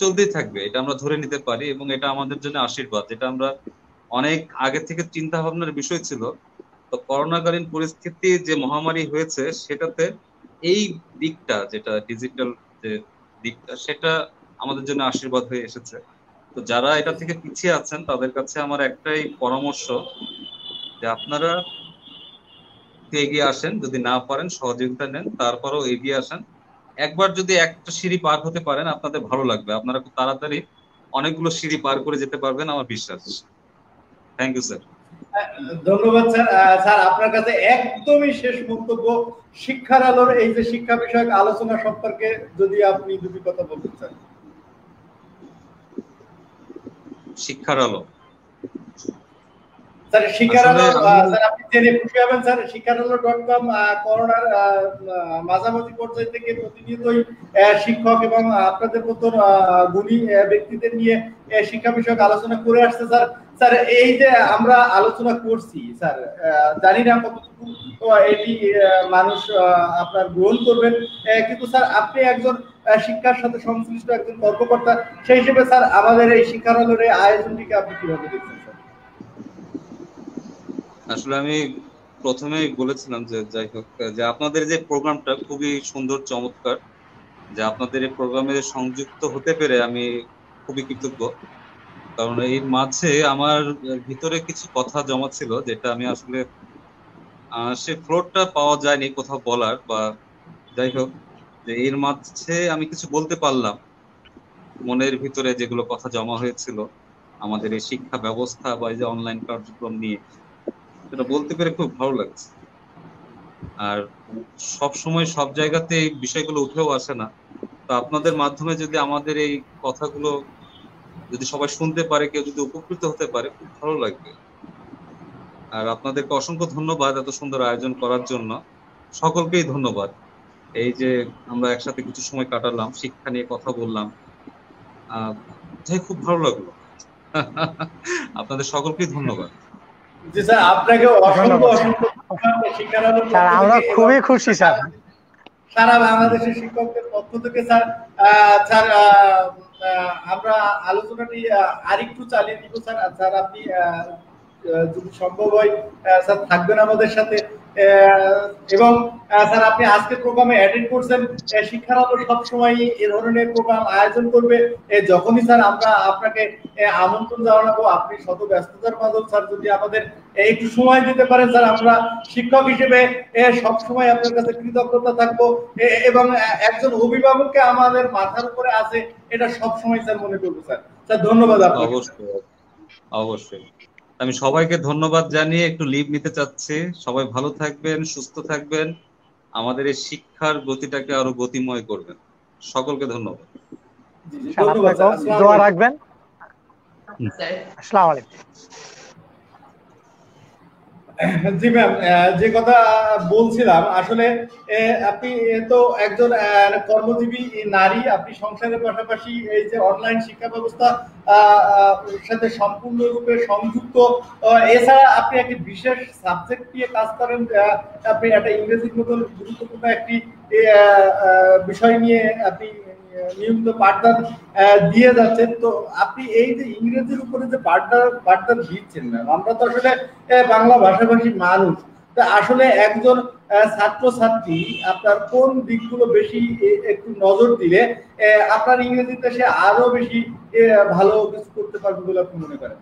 চলতেই থাকবে, এটা আমরা ধরে নিতে পারি এবং এটা আমাদের জন্য আশীর্বাদ। এটা আমরা অনেক আগে থেকে চিন্তা ভাবনার বিষয় ছিল, তো করোনাকালীন পরিস্থিতি যে মহামারী হয়েছে, সেটাতে এই দিকটা, যেটা ডিজিটাল যে দিকটা, সেটা আমাদের জন্য আশীর্বাদ হয়ে এসেছে। তো যারা এটা থেকে পিছিয়ে আছেন, তাদের কাছে আমার একটাই পরামর্শ যে আপনারা এগিয়ে আসেন, যদি না পারেন সহযোগিতা নেন, তারপরেও এগিয়ে আসেন। একবার যদি একটা সিঁড়ি পার হতে পারেন আপনাদের ভালো লাগবে। আপনারা খুব তাড়াতাড়ি অনেকগুলো সিঁড়ি পার করে যেতে পারবেন আমার বিশ্বাস। থ্যাংক ইউ স্যার ধন্যবাদ স্যার। স্যার আপনার কাছে একদমই শেষ মন্তব্য। শিক্ষার আলোর এই যে শিক্ষা বিষয়ক আলোচনা সম্পর্কে যদি আপনি দুটি কথা বলতে চান। শিক্ষার আলো। স্যার শিক্ষার আলো স্যার আপনি জেনে খুশি হবেন স্যার শিক্ষার আলো ডট কম করোনার মাঝামাঝি পর্যায় থেকে প্রতিনিয়তই শিক্ষক এবং আপনাদের মতন গুণী ব্যক্তিদের নিয়ে শিক্ষা বিষয়ক আলোচনা করে আসছে স্যার। স্যার এই যে আমরা আলোচনা করছি স্যার জানি না কতটুকু এটি মানুষ আপনার গ্রহণ করবেন কিন্তু স্যার আপনি একজন শিক্ষার সাথে সংশ্লিষ্ট একজন কর্মকর্তা সেই হিসেবে স্যার আমাদের এই শিক্ষার আলোর আয়োজনটিকে আপনি কীভাবে দেখছেন? আসলে আমি প্রথমেই বলেছিলাম যে, যাই হোক, যে আপনাদের যে প্রোগ্রামটা খুবই সুন্দর, চমৎকার, যে আপনাদের এই প্রোগ্রামে সংযুক্ত হতে পেরে আমি খুবই কৃতজ্ঞ। কারণ এর মাঝে আমার ভিতরে কিছু কথা জমা ছিল, যেটা আমি আসলে সে ফ্লোরটা পাওয়া যায়নি কোথাও বলার বা যাই হোক, যে এর মাঝে আমি কিছু বলতে পারলাম। মনের ভিতরে যেগুলো কথা জমা হয়েছিল, আমাদের এই শিক্ষা ব্যবস্থা বা এই যে অনলাইন কার্যক্রম নিয়ে সেটা বলতে পেরে খুব ভালো লাগছে। আর সব সময় সব জায়গাতে এই বিষয়গুলো উঠেও আসে না। তো আপনাদের মাধ্যমে যদি আমাদের এই কথাগুলো যদি সবাই শুনতে পারে, কেউ যদি উপকৃত হতে পারে, খুব ভালো লাগবে। আর আপনাদেরকে অসংখ্য ধন্যবাদ এত সুন্দর আয়োজন করার জন্য। সকলকেই ধন্যবাদ। এই যে আমরা একসাথে কিছু সময় কাটালাম, শিক্ষা নিয়ে কথা বললাম খুব ভালো লাগল। <laughs> আপনাদের সকলকেই ধন্যবাদ। আমরা খুবই খুশি স্যার। সারা বাংলাদেশের শিক্ষকদের পক্ষ থেকে স্যার স্যার আমরা আলোচনাটি আরেকটু চালিয়ে দিব স্যার। স্যার আপনি যদি সম্ভব হয় স্যার থাকবেন আমাদের সাথে। এবং স্যার, আপনি আজকে প্রোগ্রামে অ্যাটেন্ড করছেন শিক্ষার আলো সবসময় এ ধরনের প্রোগ্রাম আয়োজন করবে। যখনই স্যার আমরা আপনাকে আমন্ত্রণ জানাব, আপনি শত ব্যস্ততার মাধ্যম স্যার যদি আমাদের একটু সময় দিতে পারেন, স্যার, আমরা শিক্ষক হিসেবে সব সময় আপনার কাছে কৃতজ্ঞতা থাকব। এবং একজন অভিভাবককে আমাদের মাথার উপরে আছে, এটা সব সময় স্যার মনে করব, স্যার। স্যার, ধন্যবাদ আপনাকে। অবশ্যই অবশ্যই। আমি সবাইকে ধন্যবাদ জানিয়ে একটু লিভ নিতে চাচ্ছি। সবাই ভালো থাকবেন সুস্থ থাকবেন। আমাদের এই শিক্ষার গতিটাকে আরও গতিময় করবেন। সকলকে ধন্যবাদ। দোয়া রাখবেন। আসসালামু আলাইকুম। জি ম্যাম যে কথা বলছিলাম, আসলে আপনি তো একজন কর্মজীবী নারী, আপনি সংসারের পাশাপাশি এই যে অনলাইন শিক্ষা ব্যবস্থা সাথে সম্পূর্ণরূপে সংযুক্ত এছাড়া আপনি একটি বিশেষ সাবজেক্ট নিয়ে কাজ করেন আপনি একটা ইংরেজির মতন গুরুত্বপূর্ণ একটি বিষয় নিয়ে আপনি নিয়মিত পাঠদান দিয়ে যাচ্ছেন। তো আপনি এই যে ইংরেজির উপরে যে পাঠদান পাঠদান দিচ্ছেন ম্যাম আমরা তো আসলে বাংলা ভাষাভাষী মানুষ। তা আসলে একজন ছাত্র ছাত্রী আপনার কোন দিকগুলো বেশি একটু নজর দিলে আপনার ইংরেজিতে সে আরও বেশি ভালো কিছু করতে পারবে বলে আপনি মনে করেন?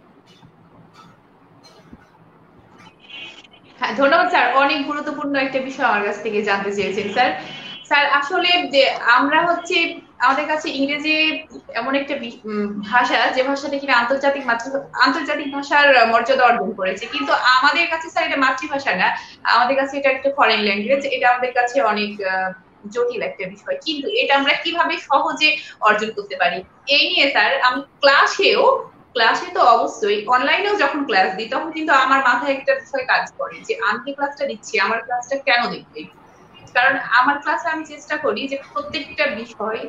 হ্যাঁ ধন্যবাদ স্যার। অনেক গুরুত্বপূর্ণ একটা বিষয় আমার কাছ থেকে জানতে চেয়েছেন, স্যার। স্যার, আসলে যে আমরা হচ্ছে আমাদের কাছে ইংরেজি এমন একটা ভাষা, যে ভাষাটা কিনা আন্তর্জাতিক আন্তর্জাতিক ভাষার মর্যাদা অর্জন করেছে। কিন্তু আমাদের কাছে স্যার এটা মাতৃভাষা না। আমাদের কাছে এটা একটা ফরেন ল্যাঙ্গুয়েজ এটা আমাদের কাছে অনেক জটিল একটা বিষয়। কিন্তু এটা আমরা কীভাবে সহজে অর্জন করতে পারি? এই নিয়ে স্যার আমি ক্লাসেও ক্লাসে তো অবশ্যই অনলাইনেও যখন ক্লাস দিই, তখন কিন্তু আমার মাথায় একটা বিষয় কাজ করে যে, আমি যে ক্লাসটা দিচ্ছি, আমার ক্লাসটা কেন দেখবে? কারণ আমার ক্লাসে আমি চেষ্টা করি যে প্রত্যেকটা বিষয়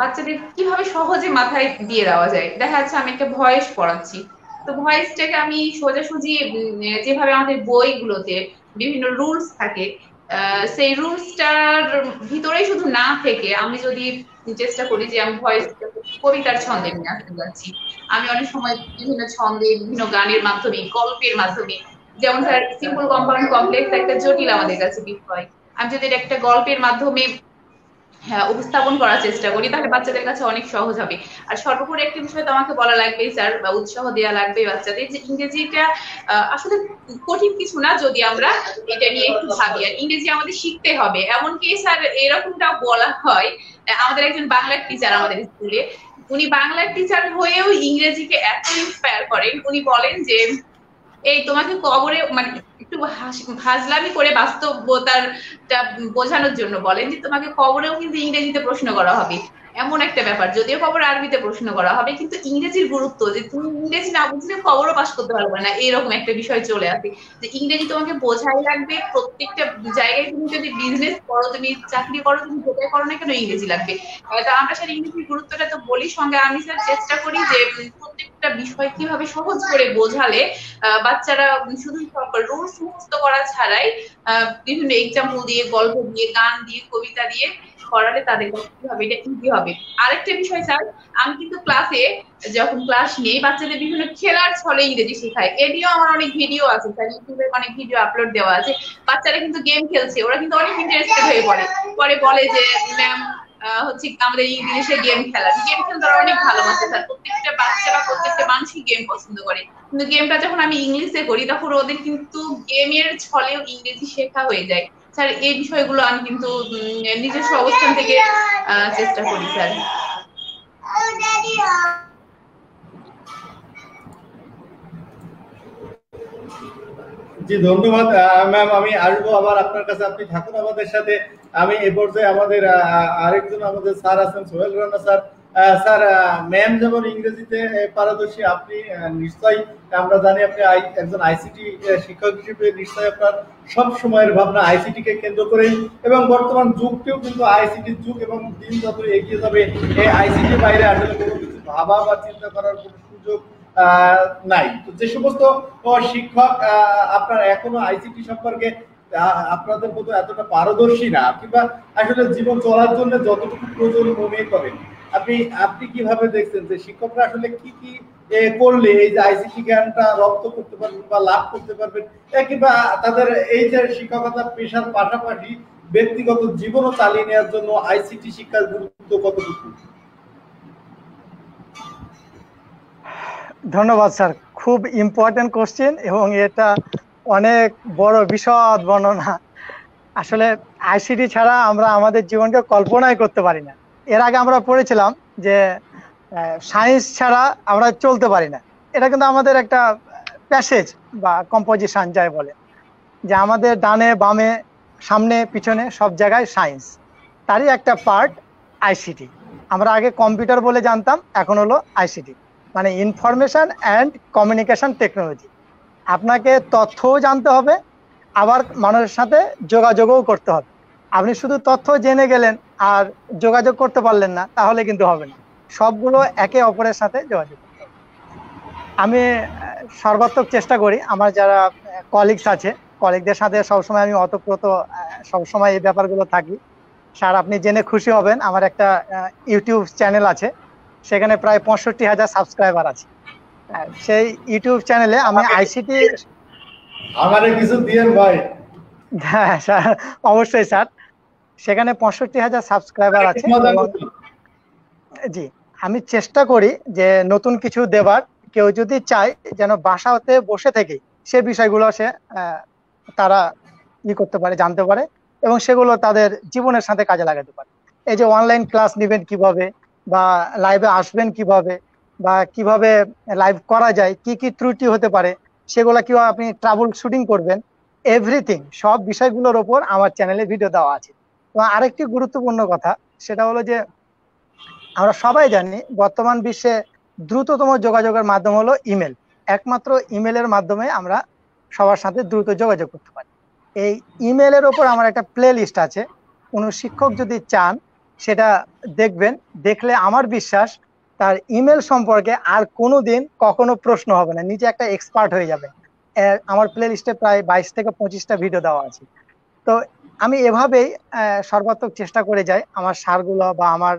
বাচ্চাদের কীভাবে সহজে মাথায় দিয়ে দেওয়া যায়? দেখা যাচ্ছে আমি একটা ভয়েস পড়াচ্ছি। তো ভয়েসটাকে আমি সোজাসুজি যেভাবে আমাদের বইগুলোতে বিভিন্ন রুলস থাকে সেই রুলসটার ভিতরেই শুধু না থেকে আমি যদি চেষ্টা করি যে আমি ভয়েস কবিতার ছন্দে নিয়ে আসতে যাচ্ছি আমি অনেক সময় বিভিন্ন ছন্দে, বিভিন্ন গানের মাধ্যমে, গল্পের মাধ্যমে, যেমন স্যার সিম্পল কম্পাউন্ড কমপ্লেক্স একটা জটিল আমাদের কাছে বিষয়। আমি যদি একটা গল্পের মাধ্যমে হ্যাঁ, উপস্থাপন করার চেষ্টা করি তাহলে বাচ্চাদের কাছে অনেক সহজ হবে। আর সর্বোপরি একটি বিষয় তোমাকে বলা লাগবে স্যার বা উৎসাহ দেওয়া লাগবে বাচ্চাদের যে ইংরেজিটা আসলে কঠিন কিছু না যদি আমরা এটা নিয়ে একটু ভাবি। আর ইংরেজি আমাদের শিখতে হবে। এমনকি স্যার এরকমটা বলা হয় আমাদের একজন বাংলার টিচার আমাদের স্কুলে উনি বাংলার টিচার হয়েও ইংরেজিকে এত ইন্সপায়ার করেন। উনি বলেন যে এই তোমাকে কবরে মানে একটু হাসলামি করে বাস্তবতারটা বোঝানোর জন্য বলেন যে তোমাকে কবরেও কিন্তু ইংরেজিতে প্রশ্ন করা হবে। এমন একটা ব্যাপার, যদিও খবর আরবিতে প্রশ্ন করা হবে, কিন্তু ইংরেজির গুরুত্ব যে তুমি ইংরেজি না বুঝলে খবরও পাশ করতে পারবে না, এরকম একটা বিষয় চলে আসে। যে ইংরেজি তোমাকে বোঝাই লাগবে, প্রত্যেকটা জায়গায় তুমি যদি বিজনেস করো, তুমি চাকরি করো, তুমি যেটাই করো না কেন ইংরেজি লাগবে। তো আমরা স্যার ইংরেজির গুরুত্বটা তো বলি, সঙ্গে আমি স্যার চেষ্টা করি যে প্রত্যেকটা বিষয় কীভাবে সহজ করে বোঝালে বাচ্চারা শুধু রুলস মুখস্থ করা ছাড়াই বিভিন্ন এক্সাম্পল দিয়ে, গল্প দিয়ে, গান দিয়ে, কবিতা দিয়ে করালে তাদের কি হবে, এটা ইজি হবে। আরেকটা বিষয় স্যার আমি কিন্তু ক্লাসে যখন ক্লাস নেই, বাচ্চাদের বিভিন্ন খেলার ছলে ইংরেজি শেখায়। এটিও আমার অনেক ভিডিও আছে স্যার ইউটিউবে অনেক ভিডিও আপলোড দেওয়া আছে। বাচ্চারা কিন্তু গেম খেলছে, ওরা কিন্তু অনেক ইন্টারেস্টেড হয়ে পড়ে। পরে বলে যে ম্যাম হচ্ছে আমাদের ইংলিশে গেম খেলা। গেম খেলতে অনেক ভালোবাসে স্যার প্রত্যেকটা বাচ্চা বা প্রত্যেকটা মানুষই গেম পছন্দ করে। কিন্তু গেমটা যখন আমি ইংলিশে করি, তখন ওদের কিন্তু গেমের ছলেও ইংরেজি শেখা হয়ে যায়। স্যার, এই বিষয়গুলো আমি কিন্তু নিজস্ব অবস্থান থেকে চেষ্টা করি, স্যার। জি, ধন্যবাদ। ম্যাম, আমি আসব আবার আপনার কাছে। আপনি থাকুন আমাদের সাথে। আমি এ পর্যায়ে আমাদের আরেকজন আমাদের স্যার আছেন, Sohel Rana sir. Sir ma'am যেমন ইংরেজিতে পারদর্শী, আপনি নিশ্চয়ই, আমরা জানি আপনি একজন আইসিটি শিক্ষক হিসেবে নিশ্চয়ই আপনার সব সময়ের ভাবনা আইসিটি কে কেন্দ্র করে এবং বর্তমান যুগটিও কিন্তু আইসিটির যুগ এবং দিন যত এগিয়ে যাবে এই আইসিটির বাইরে আসলে কোনো কিছু ভাবা বা চিন্তা করার কোনো সুযোগ নাই। তো যে সমস্ত শিক্ষক আপনার এখনও আইসিটি সম্পর্কে আপনাদের মতো এতটা পারদর্শী না, কিংবা আসলে জীবন চলার জন্য যতটুকু প্রয়োজন মনে করেন। আপনি আপনি কীভাবে দেখছেন যে শিক্ষকরা আসলে কি কি করলে এই যে আইসিটি জ্ঞানটা রপ্ত করতে পারবেন বা লাভ করতে পারবেন? কিংবা তাদের এই যে শিক্ষকতা পেশার পাশাপাশি ব্যক্তিগত জীবনও চালিয়ে নেওয়ার জন্য আইসিটি শিক্ষার গুরুত্ব কতটুকু? ধন্যবাদ, স্যার। খুব ইম্পর্টেন্ট কোশ্চেন এবং এটা অনেক বড় বিশদ বর্ণনা। আসলে আইসিটি ছাড়া আমরা আমাদের জীবনকে কল্পনাই করতে পারি না। এর আগে আমরা পড়েছিলাম যে সায়েন্স ছাড়া আমরা চলতে পারি না। এটা কিন্তু আমাদের একটা প্যাসেজ বা কম্পোজিশন যাই বলে। যে আমাদের ডানে, বামে, সামনে, পিছনে সব জায়গায় সায়েন্স তারই একটা পার্ট আইসিটি আমরা আগে কম্পিউটার বলে জানতাম, এখন হলো আইসিটি মানে ইনফরমেশন অ্যান্ড কমিউনিকেশন টেকনোলজি আপনাকে তথ্যও জানতে হবে, আবার মানুষের সাথে যোগাযোগও করতে হবে। আপনি শুধু তথ্য জেনে গেলেন আর যোগাযোগ করতে পারলেন না তাহলে কিন্তু হবে না। সবগুলো একে অপরের সাথে যোগাযোগ। আমি সর্বাত্মক চেষ্টা করি আমার যারা কলিগস আছে কলিগদের সাথে সবসময় আমি অতপ্রত সবসময় এই ব্যাপারগুলো থাকি। স্যার আপনি জেনে খুশি হবেন আমার একটা ইউটিউব চ্যানেল আছে সেখানে প্রায় পঁয়ষট্টি হাজার সাবস্ক্রাইবার আছে। সেই ইউটিউব চ্যানেলে আমি আইসিটি আমারে কিছু দিয়েন ভাই। হ্যাঁ স্যার অবশ্যই স্যার। সেখানে পঁয়ষট্টি হাজার সাবস্ক্রাইবার আছে। জি, আমি চেষ্টা করি যে নতুন কিছু দেবার। কেউ যদি চায় যেন বাসাতে বসে থেকে সে বিষয়গুলো সে তারা ই করতে পারে, জানতে পারে এবং সেগুলো তাদের জীবনের সাথে কাজে লাগাতে পারে। এই যে অনলাইন ক্লাস নেবেন কীভাবে বা লাইভে আসবেন কীভাবে বা কীভাবে লাইভ করা যায়, কি কি ত্রুটি হতে পারে, সেগুলো কীভাবে আপনি ট্রাভেল শুটিং করবেন এভরিথিং সব বিষয়গুলোর ওপর আমার চ্যানেলে ভিডিও দেওয়া আছে। তো আরেকটি গুরুত্বপূর্ণ কথা, সেটা হলো যে আমরা সবাই জানি বর্তমান বিশ্বে দ্রুততম যোগাযোগের মাধ্যম হলো ইমেল। একমাত্র ইমেলের মাধ্যমে আমরা সবার সাথে দ্রুত যোগাযোগ করতে পারি। এই ইমেলের ওপর আমার একটা প্লে লিস্ট আছে। কোনো শিক্ষক যদি চান, সেটা দেখবেন। দেখলে আমার বিশ্বাস, তার ইমেল সম্পর্কে আর কোনো দিন কখনো প্রশ্ন হবে না। নিজে একটা এক্সপার্ট হয়ে যাবে। আমার প্লে লিস্টে প্রায় বাইশ থেকে পঁচিশটা ভিডিও দেওয়া আছে। তো আমি এভাবেই সর্বাত্মক চেষ্টা করে যাই আমার সারগুলো বা আমার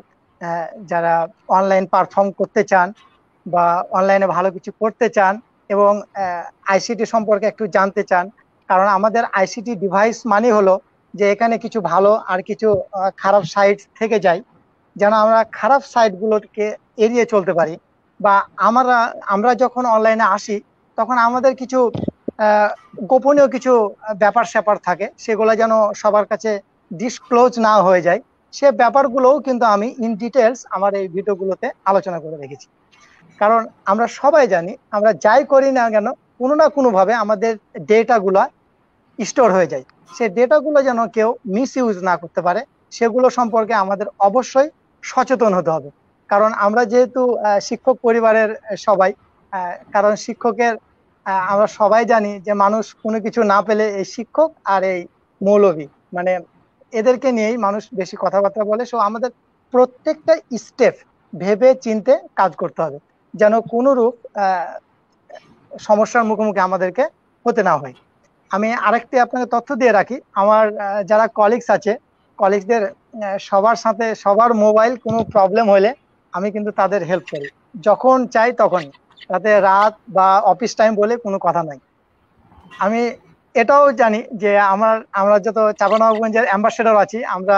যারা অনলাইন পারফর্ম করতে চান বা অনলাইনে ভালো কিছু করতে চান এবং আইসিটি সম্পর্কে একটু জানতে চান। কারণ আমাদের আইসিটি ডিভাইস মানে হলো যে এখানে কিছু ভালো আর কিছু খারাপ সাইট থেকে যায়। যেন আমরা খারাপ সাইটগুলোকে এড়িয়ে চলতে পারি বা আমরা আমরা যখন অনলাইনে আসি তখন আমাদের কিছু গোপনীয় কিছু ব্যাপার স্যাপার থাকে, সেগুলো যেন সবার কাছে ডিসক্লোজ না হয়ে যায়, সে ব্যাপারগুলোও কিন্তু আমি ইন ডিটেলস আমার এই ভিডিওগুলোতে আলোচনা করে রেখেছি। কারণ আমরা সবাই জানি, আমরা যাই করি না কেন, কোনো না কোনোভাবে আমাদের ডেটাগুলো স্টোর হয়ে যায়। সে ডেটাগুলো যেন কেউ মিস ইউজ না করতে পারে, সেগুলো সম্পর্কে আমাদের অবশ্যই সচেতন হতে হবে। কারণ আমরা যেহেতু শিক্ষক পরিবারের সবাই কারণ শিক্ষকের আমরা সবাই জানি যে মানুষ কোনো কিছু না পেলে এই শিক্ষক আর এই মৌলবী মানে এদেরকে নিয়েই মানুষ বেশি কথাবার্তা বলে। সো আমাদের প্রত্যেকটা স্টেপ ভেবে চিনতে কাজ করতে হবে, যেন কোনোরূপ সমস্যার মুখোমুখি আমাদেরকে হতে না হয়। আমি আরেকটি আপনাকে তথ্য দিয়ে রাখি, আমার যারা কলিগস আছে কলিগসদের সবার সাথে সবার মোবাইল কোনো প্রবলেম হলে আমি কিন্তু তাদের হেল্প করি। যখন চাই তখন তাতে রাত বা অফিস টাইম বলে কোনো কথা নাই। আমি এটাও জানি যে আমার, আমরা যত চাপানগঞ্জের অ্যাম্বাসেডর আছি, আমরা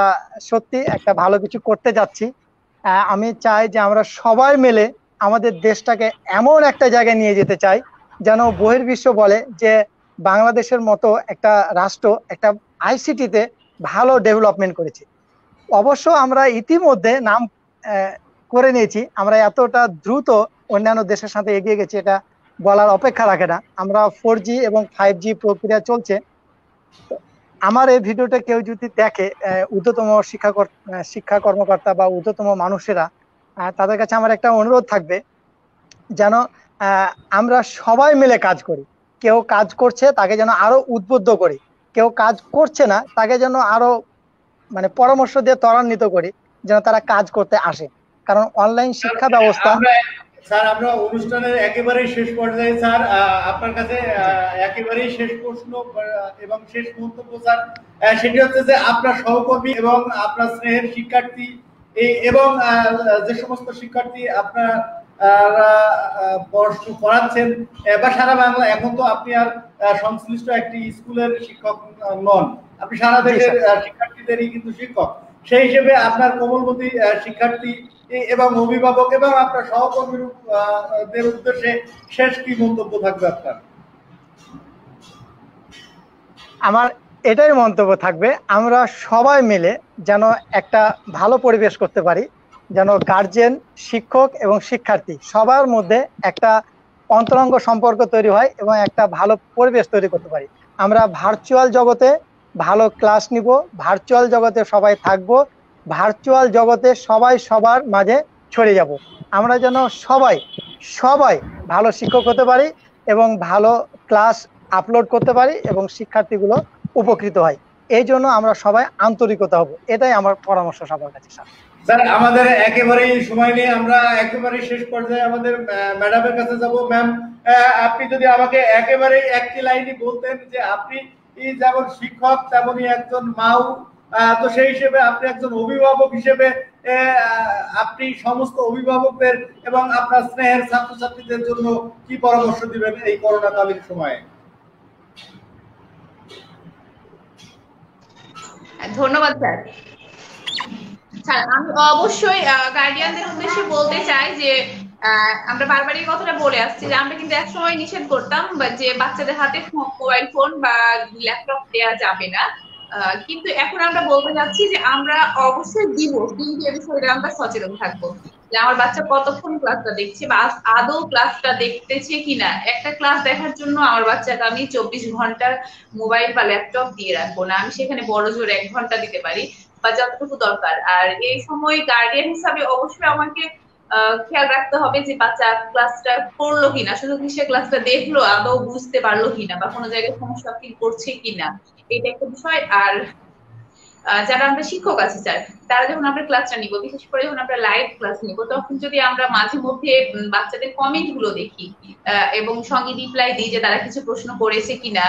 সত্যি একটা ভালো কিছু করতে যাচ্ছি। আমি চাই যে আমরা সবাই মিলে আমাদের দেশটাকে এমন একটা জায়গায় নিয়ে যেতে চাই, যেন বহির্বিশ্ব বলে যে বাংলাদেশের মতো একটা রাষ্ট্র, একটা আইসিটিতে ভালো ডেভেলপমেন্ট করেছে। অবশ্য আমরা ইতিমধ্যে নাম করে নিয়েছি, আমরা এতটা দ্রুত অন্যান্য দেশের সাথে এগিয়ে গেছি, এটা বলার অপেক্ষা রাখে না। আমরা ফোর জি এবং ফাইভ জি প্রক্রিয়া চলছে। আমার এই ভিডিওটা কেউ যদি দেখে ঊর্ধ্বতম শিক্ষা শিক্ষা কর্মকর্তা বা ঊর্ধ্বতম মানুষেরা তাদের কাছে আমার একটা অনুরোধ থাকবে যেন আমরা সবাই মিলে কাজ করি। কেউ কাজ করছে, তাকে যেন আরও উদ্বুদ্ধ করি। কেউ কাজ করছে না, তাকে যেন আরও মানে পরামর্শ দিয়ে ত্বরান্বিত করি, যেন তারা কাজ করতে আসে। কারণ অনলাইন শিক্ষা ব্যবস্থা স্যার আমরা অনুষ্ঠানের একেবারেই শেষ পর্যায়ে স্যার আপনার কাছে একেবারেই শেষ প্রশ্ন এবং শেষ মন্তব্য স্যার সেটি হচ্ছে যে আপনার সহকর্মী এবং আপনার স্নেহের শিক্ষার্থী এবং যে সমস্ত শিক্ষার্থী আপনার পড়াচ্ছেন বা সারা বাংলা এখন তো আপনি আর সংশ্লিষ্ট একটি স্কুলের শিক্ষক নন। আপনি সারা দেশের শিক্ষার্থীদেরই কিন্তু শিক্ষক। সেই হিসেবে আপনার কোমলমতি শিক্ষার্থী এবং অভিভাবক এবং আপনার সহকর্মীদের উদ্দেশ্যে শেষ কি মন্তব্য থাকবে আপনার? আমার এটাই মন্তব্য থাকবে, আমরা সবাই মিলে যেন একটা ভালো পরিবেশ করতে পারি, যেন গার্জেন শিক্ষক এবং শিক্ষার্থী সবার মধ্যে একটা অন্তরঙ্গ সম্পর্ক তৈরি হয় এবং একটা ভালো পরিবেশ তৈরি করতে পারি। আমরা ভার্চুয়াল জগতে ভালো ক্লাস নিব ভার্চুয়াল জগতে সবাই থাকব ভার্চুয়াল জগতে সবাই সবার মাঝে ছড়িয়ে যাব। আমরা যেন সবাই সবাই ভালো শিক্ষক হতে পারি এবং ভালো ক্লাস আপলোড করতে পারি এবং শিক্ষার্থীগুলো উপকৃত হয়। এই জন্য আমরা সবাই আন্তরিকতা হব। এটাই আমার পরামর্শ সবার কাছে, স্যার। স্যার, আমাদের একেবারেই সময় নেই। আমরা একেবারে শেষ পর্যায়ে আমাদের ম্যাডামের কাছে যাব। ম্যাম আপনি যদি আমাকে একেবারেই একটি লাইনই বলতেন যে আপনি যেমন শিক্ষক, তেমনই একজন মাও। তো সেই হিসেবে আপনি একজন অভিভাবক হিসেবে আপনি সমস্ত অভিভাবকদের এবং আপনার স্নেহের ছাত্রছাত্রীদের জন্য কি পরামর্শ দিবেন এই করোনাকালীন সময়ে? ধন্যবাদ, স্যার। স্যার, আমি অবশ্যই গার্ডিয়ানদের উদ্দেশ্যে বলতে চাই যে আমরা বারবার এই কথাটা বলে আসছি যে আমরা কিন্তু একসময় নিষেধ করতাম যে বাচ্চাদের হাতে মোবাইল ফোন বা ল্যাপটপ দেওয়া যাবে না। কিন্তু এখন আমরা বলতে যাচ্ছি যে আমরা অবশ্যই দিব, কিন্তু এ বিষয়ে আমরা সচেতন থাকব। যে আমার বাচ্চা কতক্ষণ ক্লাসটা দেখছে বা আদৌ ক্লাসটা দেখতেছে কিনা? একটা ক্লাস দেখার জন্য আমার বাচ্চাকে আমি চব্বিশ ঘণ্টার মোবাইল বা ল্যাপটপ দিয়ে রাখব না। আমি সেখানে বড় জোর এক ঘণ্টা দিতে পারি বা যতটুকু দরকার। আর এই সময় গার্ডিয়ান হিসাবে অবশ্যই আমাকে খেয়াল রাখতে হবে যে বাচ্চা ক্লাসটা পড়ল কিনা। শুধু কি সে ক্লাসটা দেখল, আদৌ বুঝতে পারল কিনা বা কোনো জায়গায় সমস্যা ফিল করছে কিনা? এটা একটা বিষয়। আর যারা আমরা শিক্ষক আছি, স্যার, তারা যখন আমরা ক্লাসটা নিব, বিশেষ করে যখন আমরা লাইভ ক্লাস নিব, তখন যদি আমরা মাঝে মধ্যে বাচ্চাদের কমেন্টগুলো দেখি এবং সঙ্গে রিপ্লাই দিই যে তারা কিছু প্রশ্ন করেছে কিনা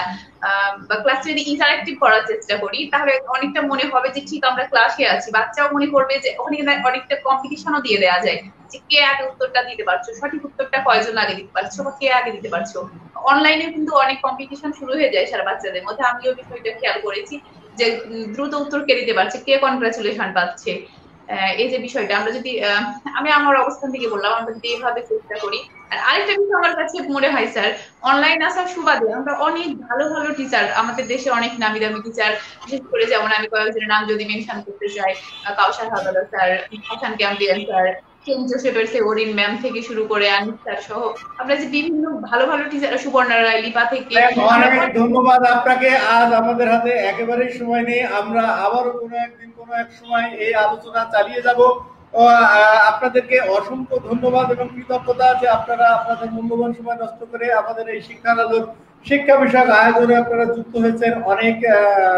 বা ক্লাসে যদি ইন্টারাক্টিভ করার চেষ্টা করি, তাহলে অনেকটা মনে হবে যে, ঠিক, আমরা ক্লাসে আছি। বাচ্চাও মনে করবে যে ওখানে অনেকটা কম্পিটিশনও দিয়ে দেওয়া যায়। যে কে আগে উত্তরটা দিতে পারছ? সঠিক উত্তরটা কয়জন আগে দিতে পারছ বা কে আগে দিতে পারছ? অনলাইনে কিন্তু অনেক কম্পিটিশন শুরু হয়ে যায় সারা বাচ্চাদের মধ্যে। আমিও বিষয়টা খেয়াল করেছি যে দ্রুত উত্তর কে দিতে পারছে? কে কনগ্রাচুলেশন পাচ্ছে? এই যে বিষয়টা, আমরা যদি আমি আমার অবস্থান থেকে বললাম, আমরা যদি এইভাবে চেষ্টা করি। আর আরেকটা বিষয় আমার কাছে মনে হয়, স্যার অনলাইন আসার সুবাদে আমরা অনেক ভালো ভালো টিচার আমাদের দেশে অনেক নামি দামি টিচার বিশেষ করে যেমন আমি কয়েকজনের নাম যদি মেনশন করতে চাই Kawsar Hazar sir Hasan campaign sir সেওরিন ম্যাম থেকে শুরু করে সহ আমরা যে বিভিন্ন ভালো ভালো টিচার সুবর্ণা রায়, লিপা থেকে ধন্যবাদ আপনাকে। আজ আমাদের হাতে একেবারেই সময় নেই। আমরা আবারও কোনো একদিন কোনো এক সময় এই আলোচনা চালিয়ে যাব। আপনাদেরকে অসংখ্য ধন্যবাদ এবং কৃতজ্ঞতা যে আপনারা আপনাদের মূল্যবান সময় নষ্ট করে আমাদের এই শিক্ষার শিক্ষা বিষয়ক আয়োজনে আপনারা যুক্ত হয়েছেন। অনেক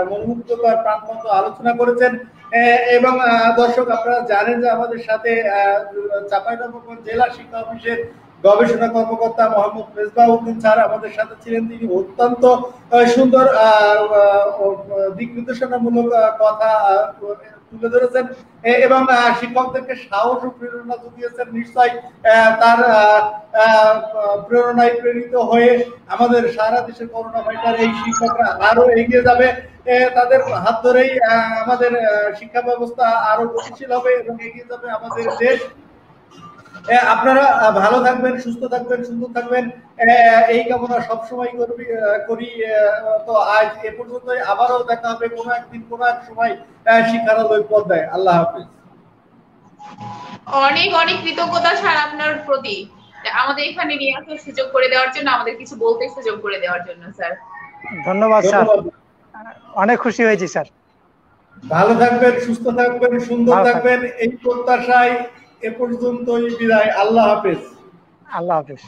মনোমুগ্ধকর প্রাণবন্ত আলোচনা করেছেন। এবং দর্শক, আপনারা জানেন যে আমাদের সাথে চাঁপাইনবাবগঞ্জ জেলা শিক্ষা অফিসের গবেষণা কর্মকর্তা মোহাম্মদ মেজবাউদ্দিন স্যার আমাদের সাথে ছিলেন। তিনি অত্যন্ত সুন্দর দিক নির্দেশনামূলক কথা তুলে ধরেছেন। এবং শিক্ষকদেরকে সাহস ও প্রেরণা জুগিয়েছেন নিশ্চয় তার প্রেরণায় প্রেরিত হয়ে আমাদের সারা দেশের করোনা ফাইটার এই শিক্ষকরা আরও এগিয়ে যাবে। তাদের হাত ধরেই আমাদের শিক্ষা ব্যবস্থা আরও গতিশীল হবে এবং এগিয়ে যাবে আমাদের দেশ। আপনারা ভালো থাকবেন সুস্থ থাকবেন সুন্দর থাকবেন। এই কামনা সবসময় করবি করি তো আজ এ পর্যন্তই। আবারও দেখা হবে কোনো একদিন কোনো এক সময় শিক্ষারালয় পর্দায়। আল্লাহ হাফিজ। অনেক অনেক কৃতজ্ঞতা স্যার আপনার প্রতি। আমাদের এখানে নিয়ে আসার সুযোগ করে দেওয়ার জন্য আমাদের কিছু বলতে সুযোগ করে দেওয়ার জন্য স্যার। ধন্যবাদ স্যার। অনেক খুশি হয়েছি স্যার। ভালো থাকবেন সুস্থ থাকবেন সুন্দর থাকবেন। এই প্রত্যাশায় এ পর্যন্তই বিদায়। আল্লাহ হাফেজ। আল্লাহ হাফেজ।